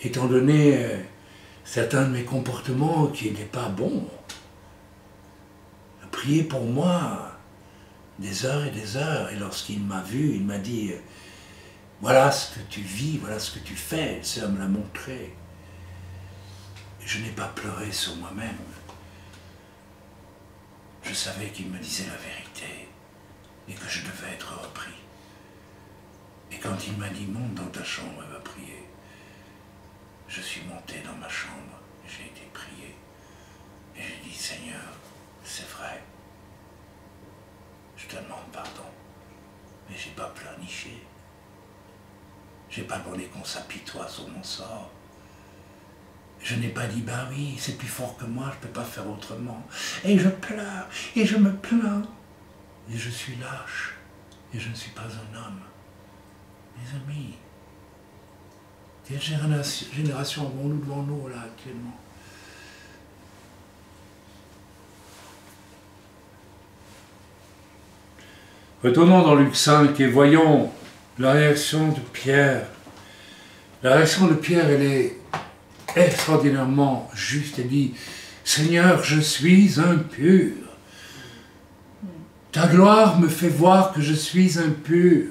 étant donné euh, certains de mes comportements qui n'étaient pas bons, a prié pour moi des heures et des heures. Et lorsqu'il m'a vu, il m'a dit, voilà ce que tu vis, voilà ce que tu fais. C'est à me l'a montré. je n'ai pas pleuré sur moi-même. Je savais qu'il me disait la vérité et que je devais être repris. Et quand il m'a dit monte dans ta chambre et va prier, je suis monté dans ma chambre, j'ai été prié. Et j'ai dit Seigneur, c'est vrai. Je te demande pardon. Mais j'ai pas pleurniché. J'ai pas demandé qu'on s'apitoie sur mon sort. Je n'ai pas dit, bah oui, c'est plus fort que moi, je ne peux pas faire autrement. Et je pleure, et je me plains. Et je suis lâche, et je ne suis pas un homme. Mes amis, quelle génération, avons-nous devant nous là actuellement? Retournons dans Luc 5 et voyons la réaction de Pierre. La réaction de Pierre, elle est extraordinairement juste. Elle dit, Seigneur, je suis impur. Ta gloire me fait voir que je suis impur.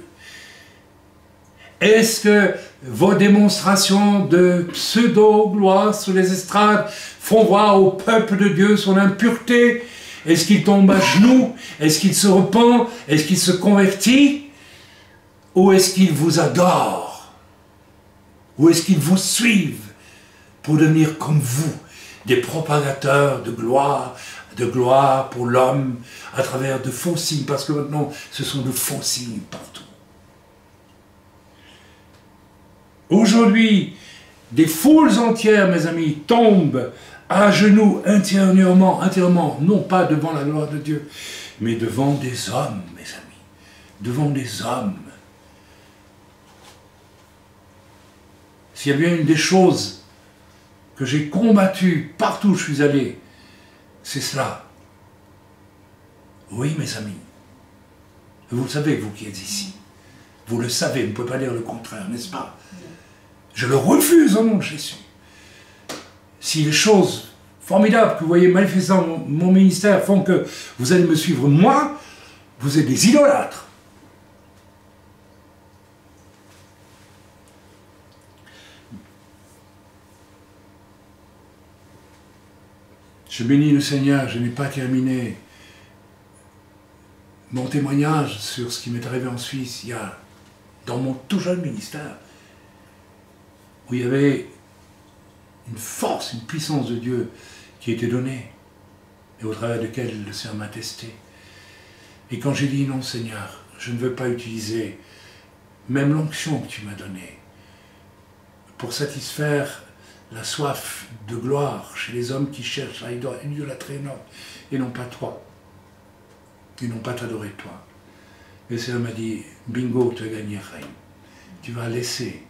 Est-ce que vos démonstrations de pseudo-gloire sur les estrades font voir au peuple de Dieu son impureté? Est-ce qu'il tombe à genoux? Est-ce qu'il se repent? Est-ce qu'il se convertit? Ou est-ce qu'ils vous adorent? Ou est-ce qu'ils vous suivent pour devenir comme vous, des propagateurs de gloire, de gloire pour l'homme à travers de faux signes? Parce que maintenant, ce sont de faux signes partout. Aujourd'hui, des foules entières, mes amis, tombent à genoux intérieurement, intérieurement, non pas devant la gloire de Dieu, mais devant des hommes, mes amis, devant des hommes S'il y a bien une des choses que j'ai combattues partout où je suis allé, c'est cela. Oui, mes amis. Vous le savez, vous qui êtes ici. Vous le savez, vous ne pouvez pas dire le contraire, n'est-ce pas? Je le refuse au nom de Jésus. Si les choses formidables que vous voyez manifestant mon, ministère font que vous allez me suivre moi, vous êtes des idolâtres. Je bénis le Seigneur, je n'ai pas terminé mon témoignage sur ce qui m'est arrivé en Suisse il y a, dans mon tout jeune ministère, où il y avait une force, une puissance de Dieu qui était donnée et au travers duquel le Seigneur m'a testé. Et quand j'ai dit non Seigneur, je ne veux pas utiliser même l'onction que tu m'as donnée pour satisfaire la soif de gloire chez les hommes qui cherchent à idolâtrer non, et non pas toi. Ils n'ont pas t'adorer toi. Et Seigneur m'a dit, bingo, tu as gagné rien. Tu vas laisser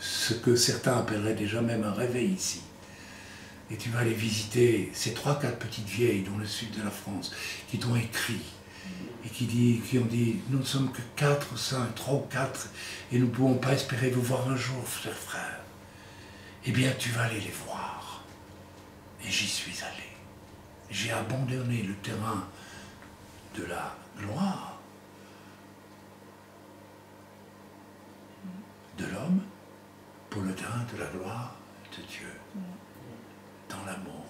ce que certains appelleraient déjà même un réveil ici. Et tu vas aller visiter ces trois, quatre petites vieilles dans le sud de la France qui t'ont écrit et qui, qui ont dit Nous ne sommes que quatre, cinq, trois ou quatre, et nous ne pouvons pas espérer vous voir un jour, frère, frère. Eh bien, tu vas aller les voir. Et j'y suis allé. J'ai abandonné le terrain de la gloire de l'homme pour le terrain de la gloire de Dieu, dans l'amour.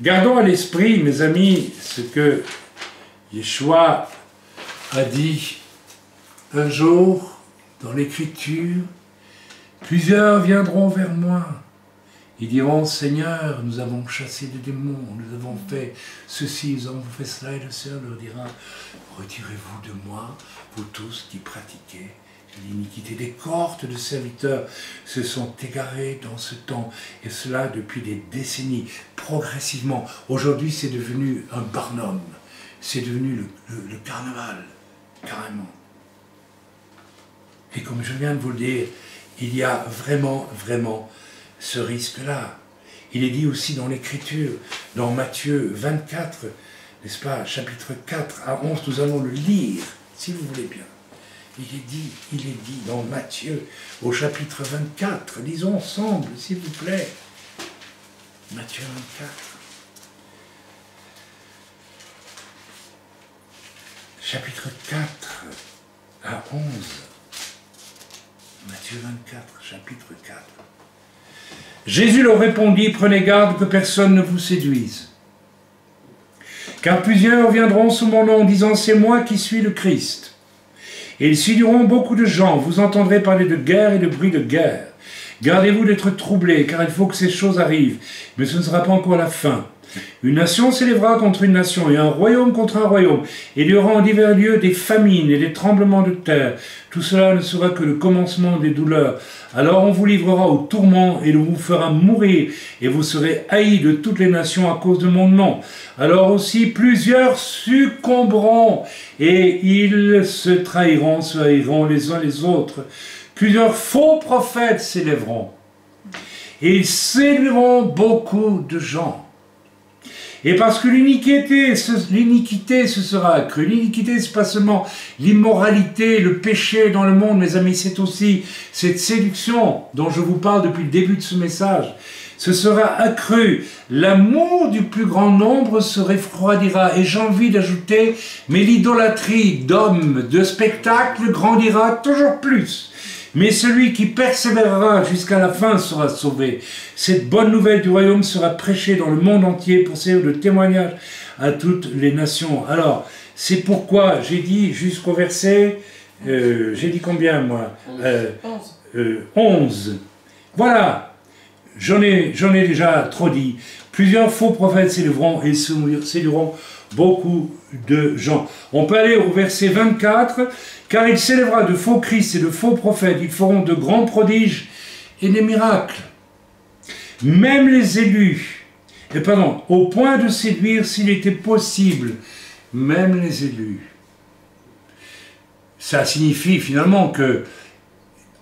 Gardons à l'esprit, mes amis, ce que Yeshua a dit un jour dans l'Écriture. Plusieurs viendront vers moi. Ils diront, Seigneur, nous avons chassé des démons, nous avons fait ceci, nous avons fait cela. Et le Seigneur leur dira, retirez-vous de moi, vous tous qui pratiquez l'iniquité. Des cohortes de serviteurs se sont égarés dans ce temps, et cela depuis des décennies, progressivement. Aujourd'hui, c'est devenu un barnum, c'est devenu le, carnaval, carrément. Et comme je viens de vous le dire, il y a vraiment, vraiment ce risque-là. Il est dit aussi dans l'Écriture, dans Matthieu 24, n'est-ce pas, chapitre 4 à 11, nous allons le lire, si vous voulez bien. Il est dit, il est dit dans Matthieu au chapitre 24, lisons ensemble, s'il vous plaît. Matthieu 24. Chapitre 4 à 11. Matthieu 24, chapitre 4. Jésus leur répondit, prenez garde que personne ne vous séduise. Car plusieurs viendront sous mon nom disant, c'est moi qui suis le Christ. Et ils suivront beaucoup de gens. Vous entendrez parler de guerre et de bruit de guerre. Gardez-vous d'être troublés, car il faut que ces choses arrivent. Mais ce ne sera pas encore la fin. Une nation s'élèvera contre une nation et un royaume contre un royaume. Et il y aura en divers lieux des famines et des tremblements de terre. Tout cela ne sera que le commencement des douleurs. Alors on vous livrera au tourment et l'on vous fera mourir et vous serez haïs de toutes les nations à cause de mon nom. Alors aussi plusieurs succomberont et ils se trahiront, se haïront les uns les autres. Plusieurs faux prophètes s'élèveront et ils séduiront beaucoup de gens. Et parce que l'iniquité, l'iniquité se sera accrue. L'iniquité, c'est pas seulement l'immoralité, le péché dans le monde, mes amis, c'est aussi cette séduction dont je vous parle depuis le début de ce message. Ce sera accru. L'amour du plus grand nombre se refroidira. Et j'ai envie d'ajouter, mais l'idolâtrie d'hommes, de spectacles grandira toujours plus. Mais celui qui persévérera jusqu'à la fin sera sauvé. Cette bonne nouvelle du royaume sera prêchée dans le monde entier pour servir de témoignage à toutes les nations. Alors, c'est pourquoi j'ai dit jusqu'au verset, euh, j'ai dit combien moi 11. Euh, 11. Euh, voilà, j'en ai, j'en ai déjà trop dit. Plusieurs faux prophètes s'élèveront et séduiront beaucoup de gens. On peut aller au verset 24 car il s'élèvera de faux Christ et de faux prophètes, ils feront de grands prodiges et des miracles. Même les élus, et pardon, au point de séduire s'il était possible, même les élus. Ça signifie finalement que,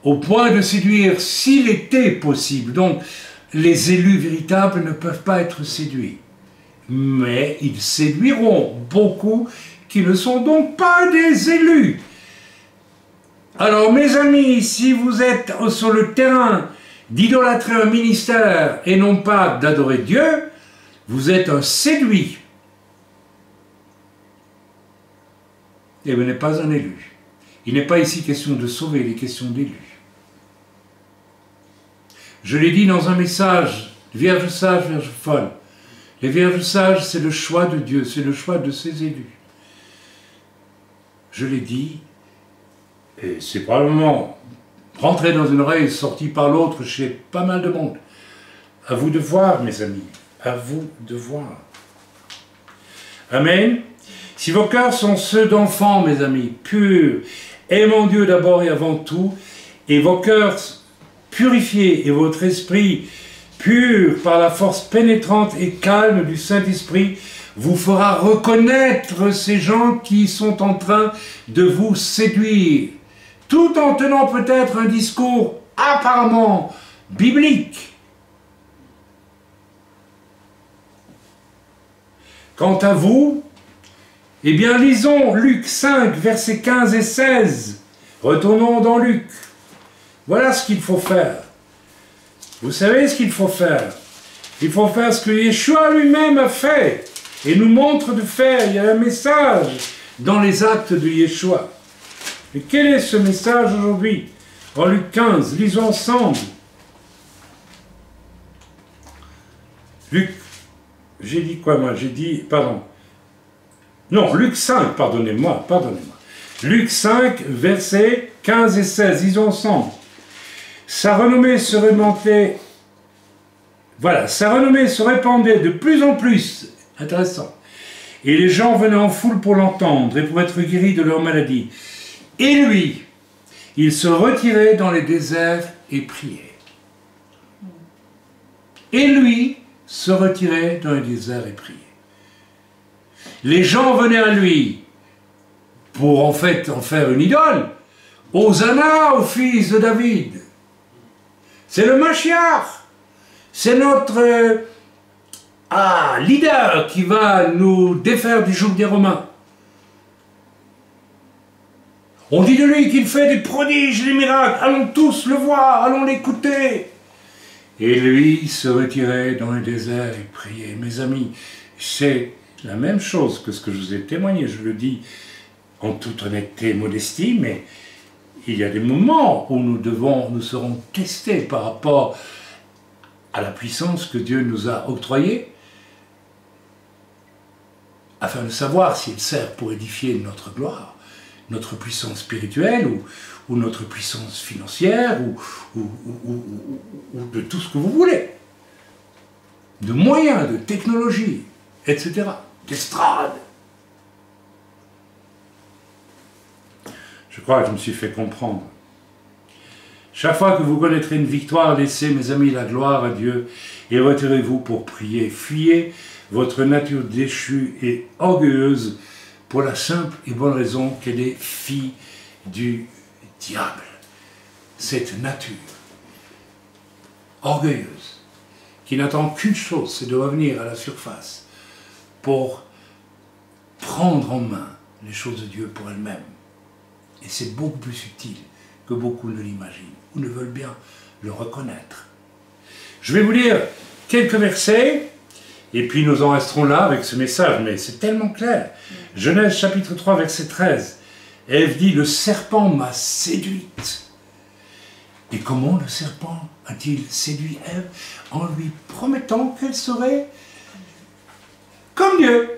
au point de séduire s'il était possible, donc les élus véritables ne peuvent pas être séduits. Mais ils séduiront beaucoup qui ne sont donc pas des élus. Alors mes amis, si vous êtes sur le terrain d'idolâtrer un ministère et non pas d'adorer Dieu, vous êtes un séduit. Et vous n'êtes pas un élu. Il n'est pas ici question de sauver, il est question d'élu. Je l'ai dit dans un message, Vierge sage, Vierge folle. Les Vierges sages, c'est le choix de Dieu, c'est le choix de ses élus. Je l'ai dit, et c'est probablement rentré dans une oreille, sorti par l'autre chez pas mal de monde. À vous de voir, mes amis, à vous de voir. Amen. Si vos cœurs sont ceux d'enfants, mes amis, purs, aimant Dieu d'abord et avant tout, et vos cœurs purifiés et votre esprit pur par la force pénétrante et calme du Saint-Esprit, vous fera reconnaître ces gens qui sont en train de vous séduire, tout en tenant peut-être un discours apparemment biblique. Quant à vous, eh bien lisons Luc 5, versets 15 et 16. Retournons dans Luc. Voilà ce qu'il faut faire. Vous savez ce qu'il faut faire Il faut faire ce que Yeshua lui-même a fait et nous montre de faire. Il y a un message dans les actes de Yeshua. Et quel est ce message aujourd'hui? En Luc 15, lisons ensemble. Luc, j'ai dit quoi moi? J'ai dit, pardon. Non, Luc 5, pardonnez-moi, pardonnez-moi. Luc 5, versets 15 et 16, lisons ensemble. Sa renommée se répandait, voilà, sa renommée se répandait de plus en plus, intéressant, et les gens venaient en foule pour l'entendre et pour être guéris de leur maladie. Et lui, il se retirait dans les déserts et priait. Et lui se retirait dans les déserts et priait. Les gens venaient à lui pour en fait en faire une idole. Hosanna au fils de David. C'est le Mashiach. C'est notre euh, ah, leader qui va nous défaire du joug des Romains. On dit de lui qu'il fait des prodiges, des miracles. Allons tous le voir, allons l'écouter. Et lui se retirait dans le désert et priait. Mes amis, c'est la même chose que ce que je vous ai témoigné. Je le dis en toute honnêteté et modestie, mais il y a des moments où nous devons, nous serons testés par rapport à la puissance que Dieu nous a octroyée, afin de savoir s'il sert pour édifier notre gloire, notre puissance spirituelle ou, notre puissance financière ou, ou, de tout ce que vous voulez, de moyens, de technologie, etc., d'estrade. Je crois que je me suis fait comprendre. Chaque fois que vous connaîtrez une victoire, laissez, mes amis, la gloire à Dieu et retirez-vous pour prier. Fuyez votre nature déchue et orgueilleuse pour la simple et bonne raison qu'elle est fille du diable. Cette nature orgueilleuse qui n'attend qu'une chose, c'est de revenir à la surface pour prendre en main les choses de Dieu pour elle-même. Et c'est beaucoup plus subtil que beaucoup ne l'imaginent ou ne veulent bien le reconnaître. Je vais vous lire quelques versets, et puis nous en resterons là avec ce message, mais c'est tellement clair. Genèse chapitre 3, verset 13. Ève dit, le serpent m'a séduite. Et comment le serpent a-t-il séduit Ève En lui promettant qu'elle serait comme Dieu?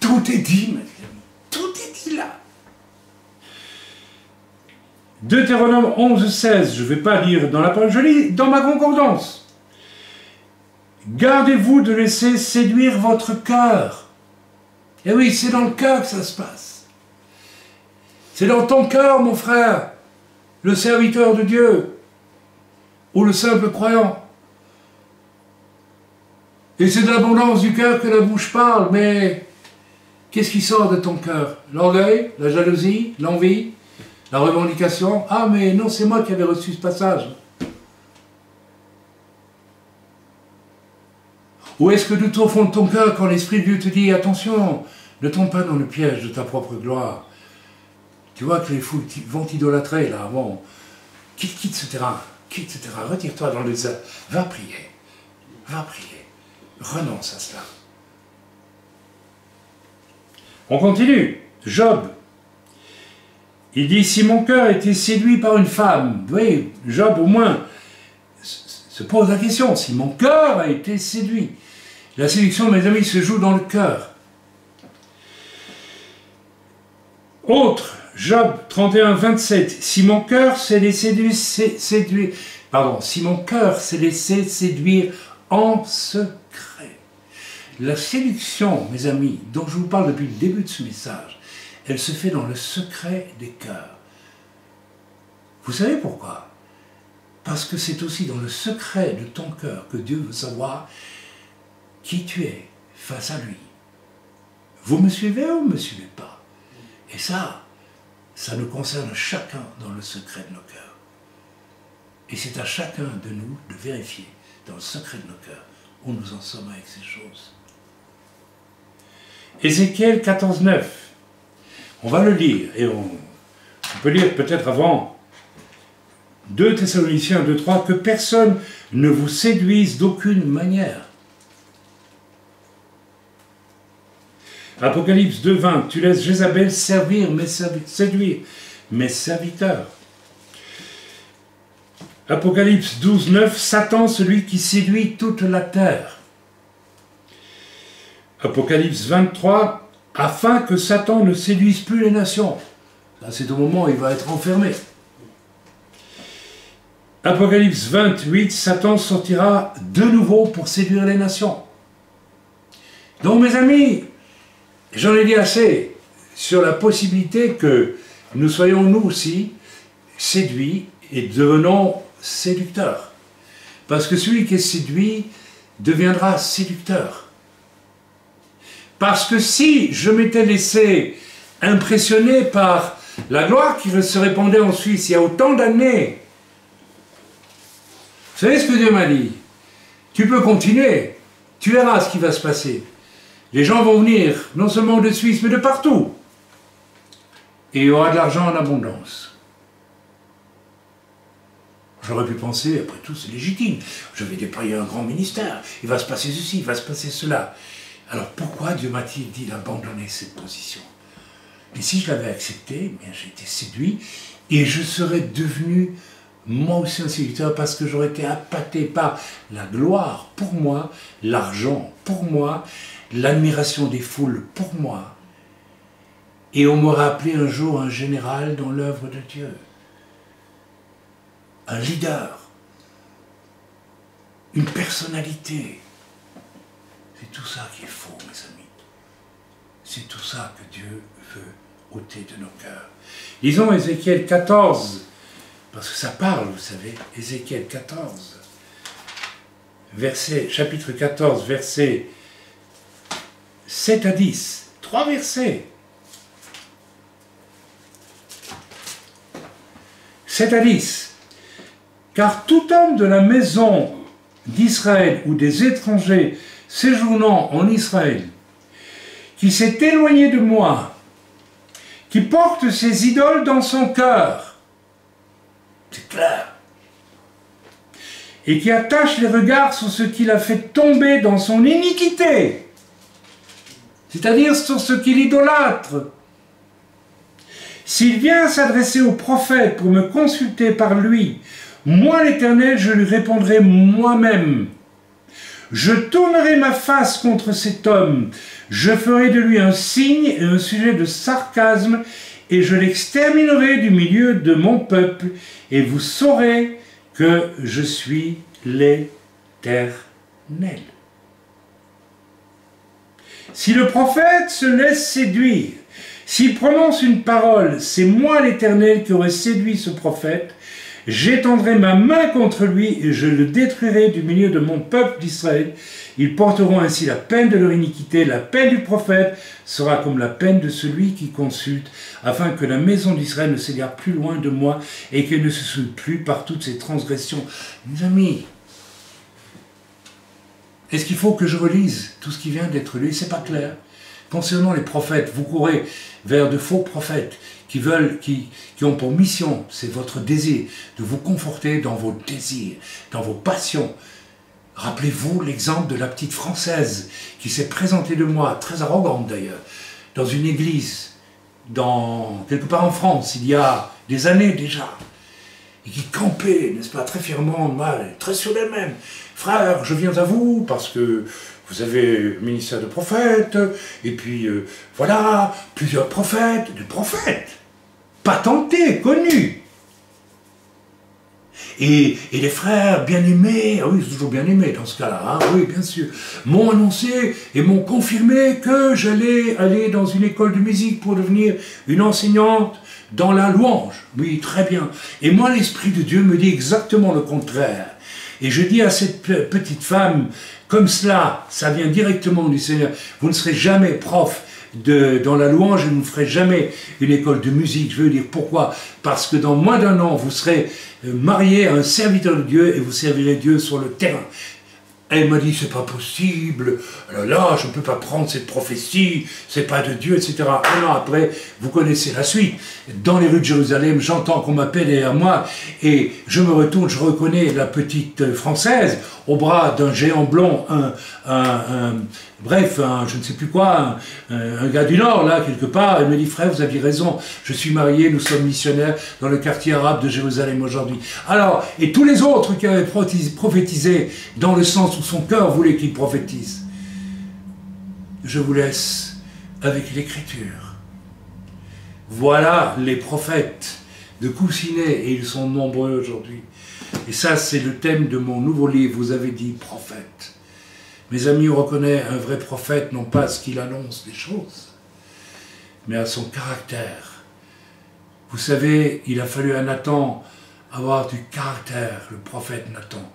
Tout est dit, mes. Tout est dit là. Deutéronome 11, 16, je ne vais pas lire dans la parole, je lis dans ma concordance. Gardez-vous de laisser séduire votre cœur. Et eh oui, c'est dans le cœur que ça se passe. C'est dans ton cœur, mon frère, le serviteur de Dieu, ou le simple croyant. Et c'est de l'abondance du cœur que la bouche parle, mais qu'est-ce qui sort de ton cœur? L'orgueil, la jalousie, l'envie, la revendication, ah mais non, c'est moi qui avais reçu ce passage. Ou est-ce que tout au fond de ton cœur, quand l'Esprit de Dieu te dit, attention, ne tombe pas dans le piège de ta propre gloire. Tu vois que les fous vont t'idolâtrer là, bon, quitte, quitte ce terrain, quitte ce terrain, retire-toi dans le désert, va prier, va prier, renonce à cela. On continue. Job, il dit, si mon cœur était séduit par une femme, oui, Job au moins se pose la question si mon cœur a été séduit. La séduction, mes amis, se joue dans le cœur. Autre, Job 31, 27. Si mon cœur s'est laissé séduire, pardon, si mon cœur s'est laissé séduire en secret. La séduction, mes amis, dont je vous parle depuis le début de ce message, elle se fait dans le secret des cœurs. Vous savez pourquoi? Parce que c'est aussi dans le secret de ton cœur que Dieu veut savoir qui tu es face à lui? Vous me suivez ou ne me suivez pas? Et ça, ça nous concerne chacun dans le secret de nos cœurs. Et c'est à chacun de nous de vérifier dans le secret de nos cœurs où nous en sommes avec ces choses. Ézéchiel 14, 9. On va le lire et on, peut lire peut-être avant 2 Thessaloniciens 2, 3 que personne ne vous séduise d'aucune manière. Apocalypse 2, 20, tu laisses Jézabel servir, séduire mes serviteurs. Apocalypse 12, 9, Satan, celui qui séduit toute la terre. Apocalypse 23, afin que Satan ne séduise plus les nations. C'est au moment il va être enfermé. Apocalypse 28, Satan sortira de nouveau pour séduire les nations. Donc, mes amis, j'en ai dit assez sur la possibilité que nous soyons nous aussi séduits et devenons séducteurs. Parce que celui qui est séduit deviendra séducteur. Parce que si je m'étais laissé impressionner par la gloire qui se répandait en Suisse il y a autant d'années, vous savez ce que Dieu m'a dit? Tu peux continuer, tu verras ce qui va se passer. Les gens vont venir, non seulement de Suisse, mais de partout. Et il y aura de l'argent en abondance. J'aurais pu penser, après tout, c'est légitime. Je vais déployer un grand ministère. Il va se passer ceci, il va se passer cela. Alors pourquoi Dieu m'a-t-il dit d'abandonner cette position? Et si je l'avais accepté, eh j'ai été séduit et je serais devenu moi aussi un séducteur parce que j'aurais été appâté par la gloire pour moi, l'argent pour moi, l'admiration des foules pour moi. Et on m'aurait appelé un jour un général dans l'œuvre de Dieu, un leader, une personnalité. C'est tout ça qui est faux, mes amis. C'est tout ça que Dieu veut ôter de nos cœurs. Lisons Ézéchiel 14, parce que ça parle, vous savez, Ézéchiel 14, verset, chapitre 14, verset 7 à 10, trois versets. 7 à 10. Car tout homme de la maison d'Israël ou des étrangers séjournant en Israël, qui s'est éloigné de moi, qui porte ses idoles dans son cœur, c'est clair, et qui attache les regards sur ce qu'il a fait tomber dans son iniquité, c'est-à-dire sur ce qu'il idolâtre. S'il vient s'adresser au prophète pour me consulter par lui, moi l'Éternel, je lui répondrai moi-même je tournerai ma face contre cet homme, je ferai de lui un signe et un sujet de sarcasme, et je l'exterminerai du milieu de mon peuple, et vous saurez que je suis l'Éternel. Si le prophète se laisse séduire, s'il prononce une parole, c'est moi l'Éternel qui aurais séduit ce prophète, J'étendrai ma main contre lui et je le détruirai du milieu de mon peuple d'Israël. Ils porteront ainsi la peine de leur iniquité. La peine du prophète sera comme la peine de celui qui consulte, afin que la maison d'Israël ne s'égare plus loin de moi et qu'elle ne se souille plus par toutes ses transgressions. Mes amis, est-ce qu'il faut que je relise tout ce qui vient d'être lu? C'est pas clair. Concernant les prophètes, vous courez vers de faux prophètes qui veulent, qui, ont pour mission, c'est votre désir, de vous conforter dans vos désirs, dans vos passions. Rappelez-vous l'exemple de la petite française qui s'est présentée de moi, très arrogante d'ailleurs, dans une église, dans, quelque part en France, il y a des années déjà, et qui campaient, n'est-ce pas, très fièrement, mal, très sur d'elles-mêmes. Frère, je viens à vous parce que vous avez ministère de prophètes, et puis euh, voilà, plusieurs prophètes, des prophètes, patentés, connus. Et, les frères bien-aimés, ah oui, c'est toujours bien-aimés dans ce cas-là, hein, oui, bien sûr, m'ont annoncé et m'ont confirmé que j'allais aller dans une école de musique pour devenir une enseignante dans la louange. Oui, très bien. Et moi, l'Esprit de Dieu me dit exactement le contraire. Et je dis à cette petite femme, comme cela, ça vient directement du Seigneur, vous ne serez jamais prof dans la louange, je ne ferai jamais une école de musique. Je veux dire pourquoi? Parce que dans moins d'un an, vous serez euh, marié à un serviteur de Dieu et vous servirez Dieu sur le terrain. Elle m'a dit, c'est pas possible, alors là, je ne peux pas prendre cette prophétie, c'est pas de Dieu, etc. Un an après, vous connaissez la suite. Dans les rues de Jérusalem, j'entends qu'on m'appelle derrière moi, et je me retourne, je reconnais la petite française au bras d'un géant blond, un, un, bref, je ne sais plus quoi, un, gars du Nord, là, quelque part. Elle me dit, frère, vous aviez raison, je suis marié, nous sommes missionnaires dans le quartier arabe de Jérusalem aujourd'hui. Alors, et tous les autres qui avaient prophétisé dans le sens où son cœur voulait qu'il prophétise. Je vous laisse avec l'écriture. Voilà les prophètes de Coussinet, et ils sont nombreux aujourd'hui. Et ça, c'est le thème de mon nouveau livre, vous avez dit prophète. Mes amis, on reconnaît un vrai prophète, non pas ce qu'il annonce des choses, mais à son caractère. Vous savez, il a fallu à Nathan avoir du caractère, le prophète Nathan.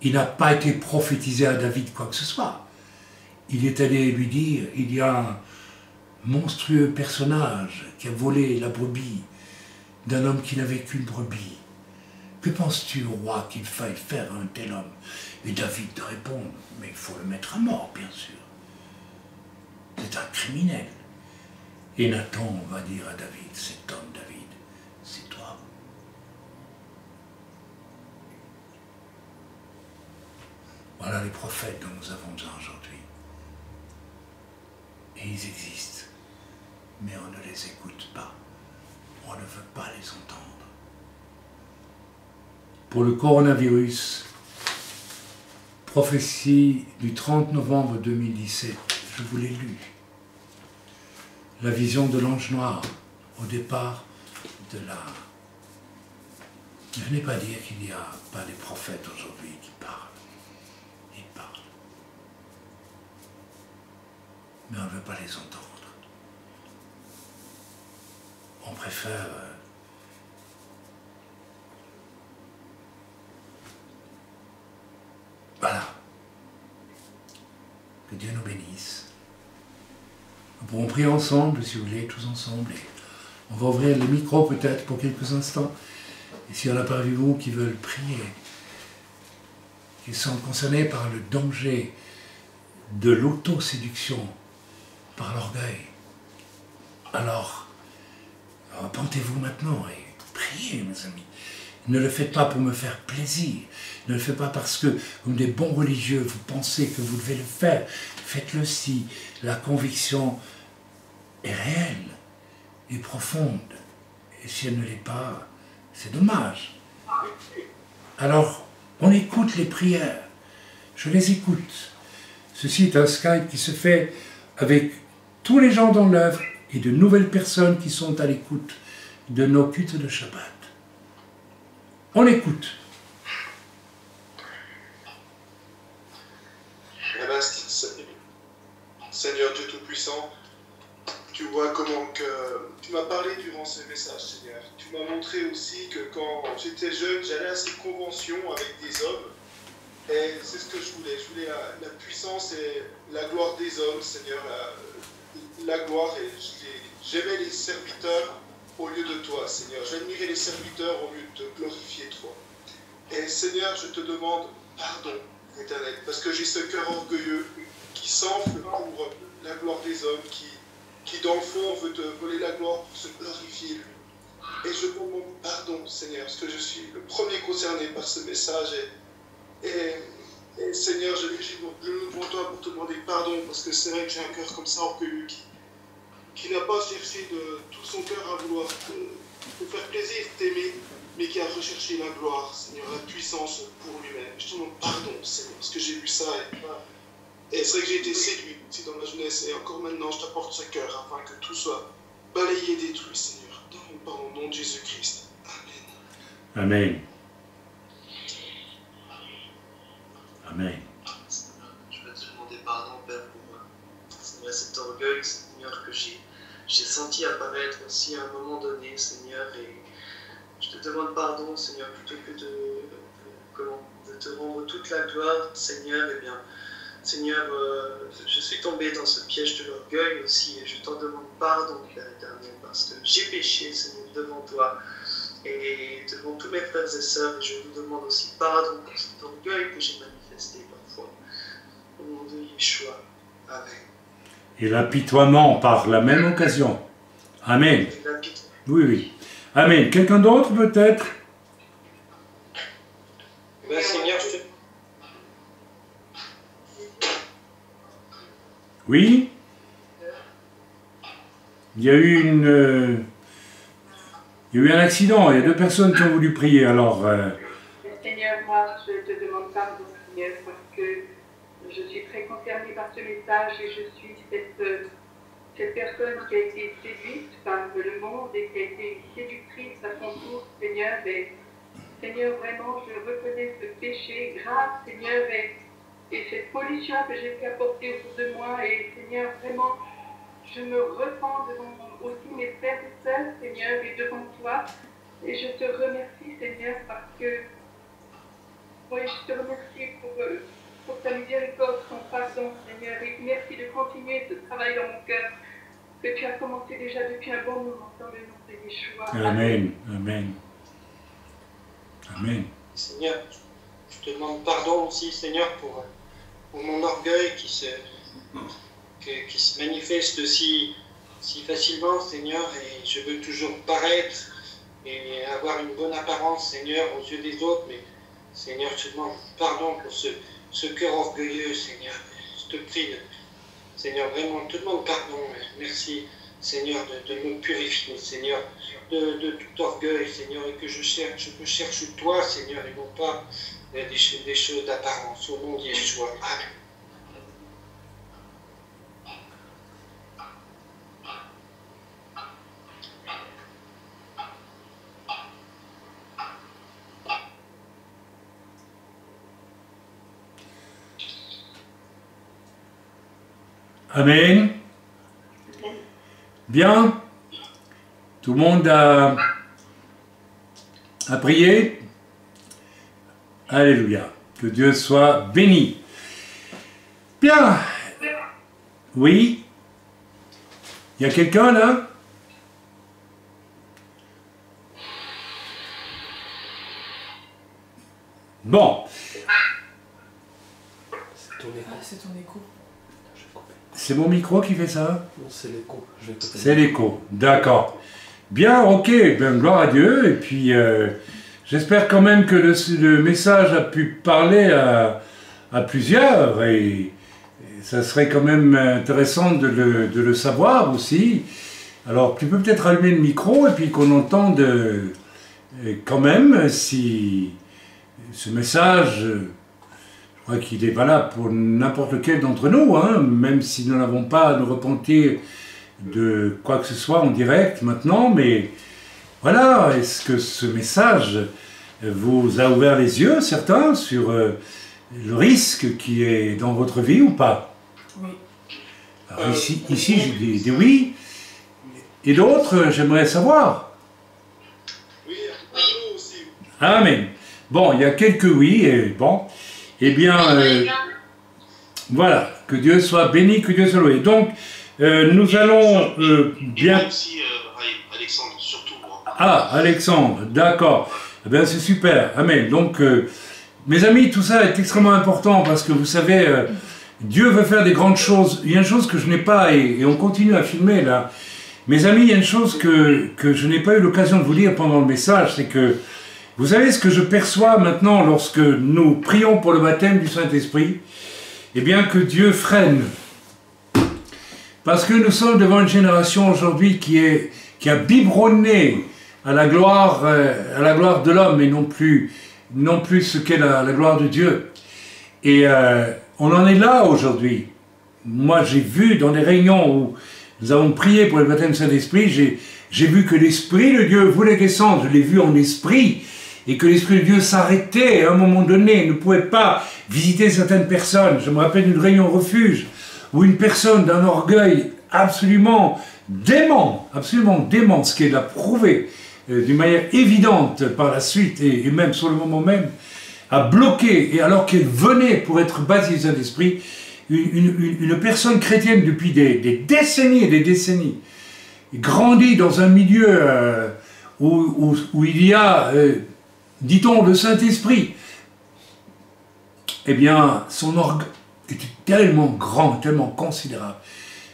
Il n'a pas été prophétisé à David quoi que ce soit. Il est allé lui dire, il y a un monstrueux personnage qui a volé la brebis d'un homme qui n'avait qu'une brebis. Que penses-tu, roi, qu'il faille faire à un tel homme? Et David de répondre, mais il faut le mettre à mort, bien sûr. C'est un criminel. Et Nathan va dire à David, cet homme, David, c'est toi. Voilà les prophètes dont nous avons besoin aujourd'hui. Et ils existent, mais on ne les écoute pas. On ne veut pas les entendre pour le coronavirus, prophétie du 30 novembre 2017, je vous l'ai lu. La vision de l'ange noir au départ de la... Ne venez pas dire qu'il n'y a pas des prophètes aujourd'hui qui parlent. Ils parlent. Mais on ne veut pas les entendre. On préfère Voilà. Que Dieu nous bénisse. Nous pourrons prier ensemble, si vous voulez, tous ensemble. on va ouvrir le micro peut-être pour quelques instants. Et s'il y en a parmi vous qui veulent prier, qui sont concernés par le danger de l'autoséduction, par l'orgueil, alors repentez-vous maintenant et priez, mes amis. Ne le faites pas pour me faire plaisir. Ne le faites pas parce que, comme des bons religieux, vous pensez que vous devez le faire. Faites-le si la conviction est réelle et profonde. Et si elle ne l'est pas, c'est dommage. Alors, on écoute les prières. Je les écoute. Ceci est un Skype qui se fait avec tous les gens dans l'œuvre et de nouvelles personnes qui sont à l'écoute de nos cultes de Shabbat. On écoute. Seigneur Dieu Tout-Puissant, tu vois comment que tu m'as parlé durant ce message, Seigneur. Tu m'as montré aussi que quand j'étais jeune, j'allais à ces conventions avec des hommes. Et c'est ce que je voulais. Je voulais la, puissance et la gloire des hommes, Seigneur. La, gloire et j'aimais les serviteurs au lieu de toi, Seigneur. J'admirais les serviteurs au lieu de te glorifier, toi. Et Seigneur, je te demande pardon, éternel, parce que j'ai ce cœur orgueilleux qui s'enfle pour la gloire des hommes, qui, qui dans le fond veut te voler la gloire pour se glorifier lui. Et je demande pardon, Seigneur, parce que je suis le premier concerné par ce message. Et, Seigneur, je vais devant toi pour te demander pardon, parce que c'est vrai que j'ai un cœur comme ça orgueilleux qui, qui n'a pas cherché de tout son cœur à vouloir te, faire plaisir, t'aimer, mais qui a recherché la gloire, Seigneur, la puissance pour lui-même. Je te demande pardon, Seigneur, parce que j'ai vu ça et, et c'est vrai que j'ai été séduit aussi dans ma jeunesse et encore maintenant, je t'apporte ce cœur afin que tout soit balayé, détruit, Seigneur. Pardon au nom de Jésus-Christ. Amen. Amen. Amen. Je veux te demander pardon, Père, pour Seigneur, cet orgueil, Seigneur, que j'ai senti apparaître aussi à un moment donné, Seigneur, et je te demande pardon, Seigneur, plutôt que de, de te rendre toute la gloire, Seigneur, eh bien, Seigneur, euh, je suis tombé dans ce piège de l'orgueil aussi, et je t'en demande pardon, Père éternel, parce que j'ai péché, Seigneur, devant toi et devant tous mes frères et sœurs, et je vous demande aussi pardon pour cet orgueil que j'ai manifesté parfois. Au nom de Yeshua. Amen. Et l'apitoiement par la même occasion. Amen. Oui, oui. Amen. Quelqu'un d'autre peut-être? Ben, Seigneur, je te... Oui? Il y a eu une... euh, Il y a eu un accident, il y a deux personnes qui ont voulu prier, alors... euh, Seigneur, moi, je te demande pardon, Seigneur, parce que concernée par ce message et je suis cette, euh, cette personne qui a été séduite par le monde et qui a été séductrice à son tour, Seigneur. Et, Seigneur, vraiment, je reconnais ce péché grave, Seigneur, et, et cette pollution que j'ai pu apporter autour de moi. Et Seigneur, vraiment, je me repens devant aussi mes frères et sœurs, Seigneur, et devant toi. Et je te remercie, Seigneur, parce que oui, je te remercie pour, euh, pour ta miséricorde, ton pardon, Seigneur, et merci de continuer ce travail dans mon cœur que tu as commencé déjà depuis un bon moment dans le nom de Yeshua. Amen. Amen. Amen. Seigneur, je te demande pardon aussi, Seigneur, pour, pour mon orgueil qui se, que- qui se manifeste si, si facilement, Seigneur, et je veux toujours paraître et avoir une bonne apparence, Seigneur, aux yeux des autres, mais Seigneur, je te demande pardon pour ce, ce cœur orgueilleux, Seigneur. Je te prie, Seigneur, vraiment, je te demande pardon. Merci, Seigneur, de, de me purifier, Seigneur, de, tout orgueil, Seigneur, et que je cherche, je cherche toi, Seigneur, et non pas des choses d'apparence. Au nom de Yeshua. Amen. Amen. Bien. Tout le monde a, a prié. Alléluia. Que Dieu soit béni. Bien. Oui. Il y a quelqu'un là? Bon. C'est ton écho. Ah, c'est ton écho. Je vais couper. C'est mon micro qui fait ça c'est l'écho. C'est l'écho, d'accord. Bien, ok, ben, gloire à Dieu. Et puis, euh, j'espère quand même que le, le message a pu parler à, à plusieurs. Et, et ça serait quand même intéressant de le, de le savoir aussi. Alors, tu peux peut-être allumer le micro et puis qu'on entende euh, quand même si ce message, euh, crois qu'il est valable pour n'importe lequel d'entre nous, hein, même si nous n'avons pas à nous repentir de quoi que ce soit en direct maintenant, mais voilà, est-ce que ce message vous a ouvert les yeux, certains, sur euh, le risque qui est dans votre vie ou pas? Oui. Alors ici, ici j'ai des, des oui, et d'autres, euh, j'aimerais savoir. Oui, peu aussi. Amen. Bon, il y a quelques oui, et bon, eh bien, euh, voilà, que Dieu soit béni, que Dieu soit loué. Donc, euh, nous allons euh, bien... Et aussi euh, Alexandre, surtout moi. Ah, Alexandre, d'accord. Eh bien, c'est super. Amen. Donc, euh, mes amis, tout ça est extrêmement important parce que vous savez, euh, Dieu veut faire des grandes choses. Il y a une chose que je n'ai pas, et, et on continue à filmer là. Mes amis, il y a une chose que, que je n'ai pas eu l'occasion de vous dire pendant le message, c'est que vous savez ce que je perçois maintenant lorsque nous prions pour le baptême du Saint-Esprit? Eh bien, que Dieu freine. Parce que nous sommes devant une génération aujourd'hui qui, qui a biberonné à la gloire, euh, à la gloire de l'homme et non plus, non plus ce qu'est la, gloire de Dieu. Et euh, on en est là aujourd'hui. Moi, j'ai vu dans les réunions où nous avons prié pour le baptême du Saint-Esprit, j'ai vu que l'Esprit de Dieu voulait descendre, je l'ai vu en esprit, et que l'Esprit de Dieu s'arrêtait à un moment donné, ne pouvait pas visiter certaines personnes. Je me rappelle d'une réunion refuge où une personne d'un orgueil absolument dément, absolument dément, ce qui est prouvé euh, d'une manière évidente par la suite et, même sur le moment même, a bloqué, et alors qu'elle venait pour être baptisée Saint-Esprit, une, une, personne chrétienne depuis des, décennies et des décennies, grandit dans un milieu euh, où, il y a, euh, dit-on, le Saint-Esprit, eh bien, son orgueil était tellement grand, tellement considérable,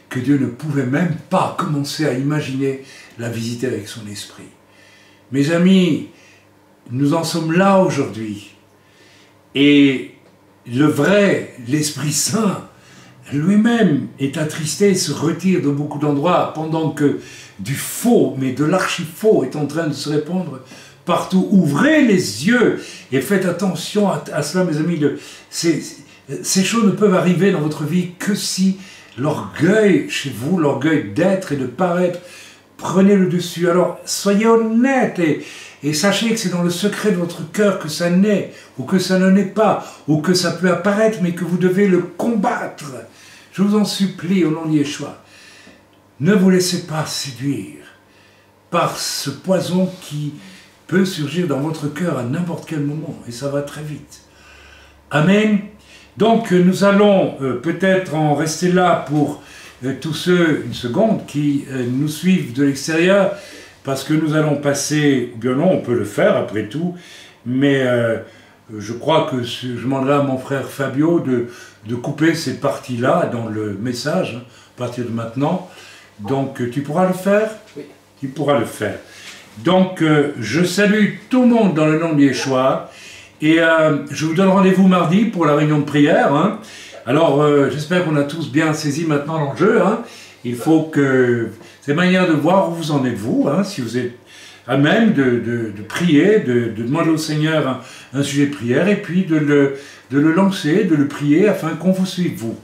que Dieu ne pouvait même pas commencer à imaginer la visiter avec son esprit. Mes amis, nous en sommes là aujourd'hui. Et le vrai, l'Esprit Saint, lui-même est attristé et se retire de beaucoup d'endroits pendant que du faux, mais de l'archi-faux est en train de se répandre partout. Ouvrez les yeux et faites attention à, cela, mes amis. Ces, choses ne peuvent arriver dans votre vie que si l'orgueil chez vous, l'orgueil d'être et de paraître, prenez le dessus. Alors soyez honnête et, et sachez que c'est dans le secret de votre cœur que ça naît, ou que ça ne naît pas, ou que ça peut apparaître, mais que vous devez le combattre. Je vous en supplie, au nom de Yeshua, ne vous laissez pas séduire par ce poison qui peut surgir dans votre cœur à n'importe quel moment, et ça va très vite. Amen. Donc nous allons euh, peut-être en rester là pour euh, tous ceux, une seconde, qui euh, nous suivent de l'extérieur, parce que nous allons passer, bien non, on peut le faire après tout, mais euh, je crois que je demanderai à mon frère Fabio de, de couper cette partie-là dans le message, hein, à partir de maintenant. Donc tu pourras le faire? Oui. Tu pourras le faire. Donc je salue tout le monde dans le nom de Yeshua. Et euh, je vous donne rendez-vous mardi pour la réunion de prière. Hein. Alors, euh, j'espère qu'on a tous bien saisi maintenant l'enjeu. Hein. Il faut que... C'est manière de voir où vous en êtes vous, hein, si vous êtes à même de, prier, de, de, demander au Seigneur un, sujet de prière, et puis de le, de le lancer, de le prier, afin qu'on vous suive, vous.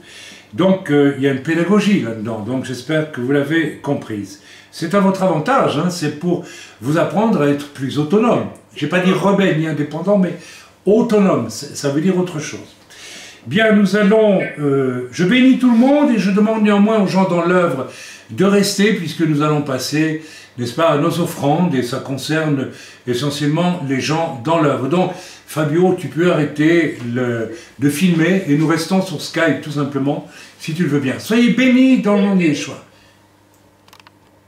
Donc, euh, il y a une pédagogie là-dedans, donc j'espère que vous l'avez comprise. C'est à votre avantage, hein, c'est pour vous apprendre à être plus autonome. Je n'ai pas dit rebelle ni indépendant, mais autonome, ça veut dire autre chose. Bien, nous allons, euh, je bénis tout le monde et je demande néanmoins aux gens dans l'œuvre de rester puisque nous allons passer, n'est-ce pas, à nos offrandes et ça concerne essentiellement les gens dans l'œuvre. Donc, Fabio, tu peux arrêter de filmer et nous restons sur Skype tout simplement, si tu le veux bien. Soyez bénis dans le nom de Yeshua.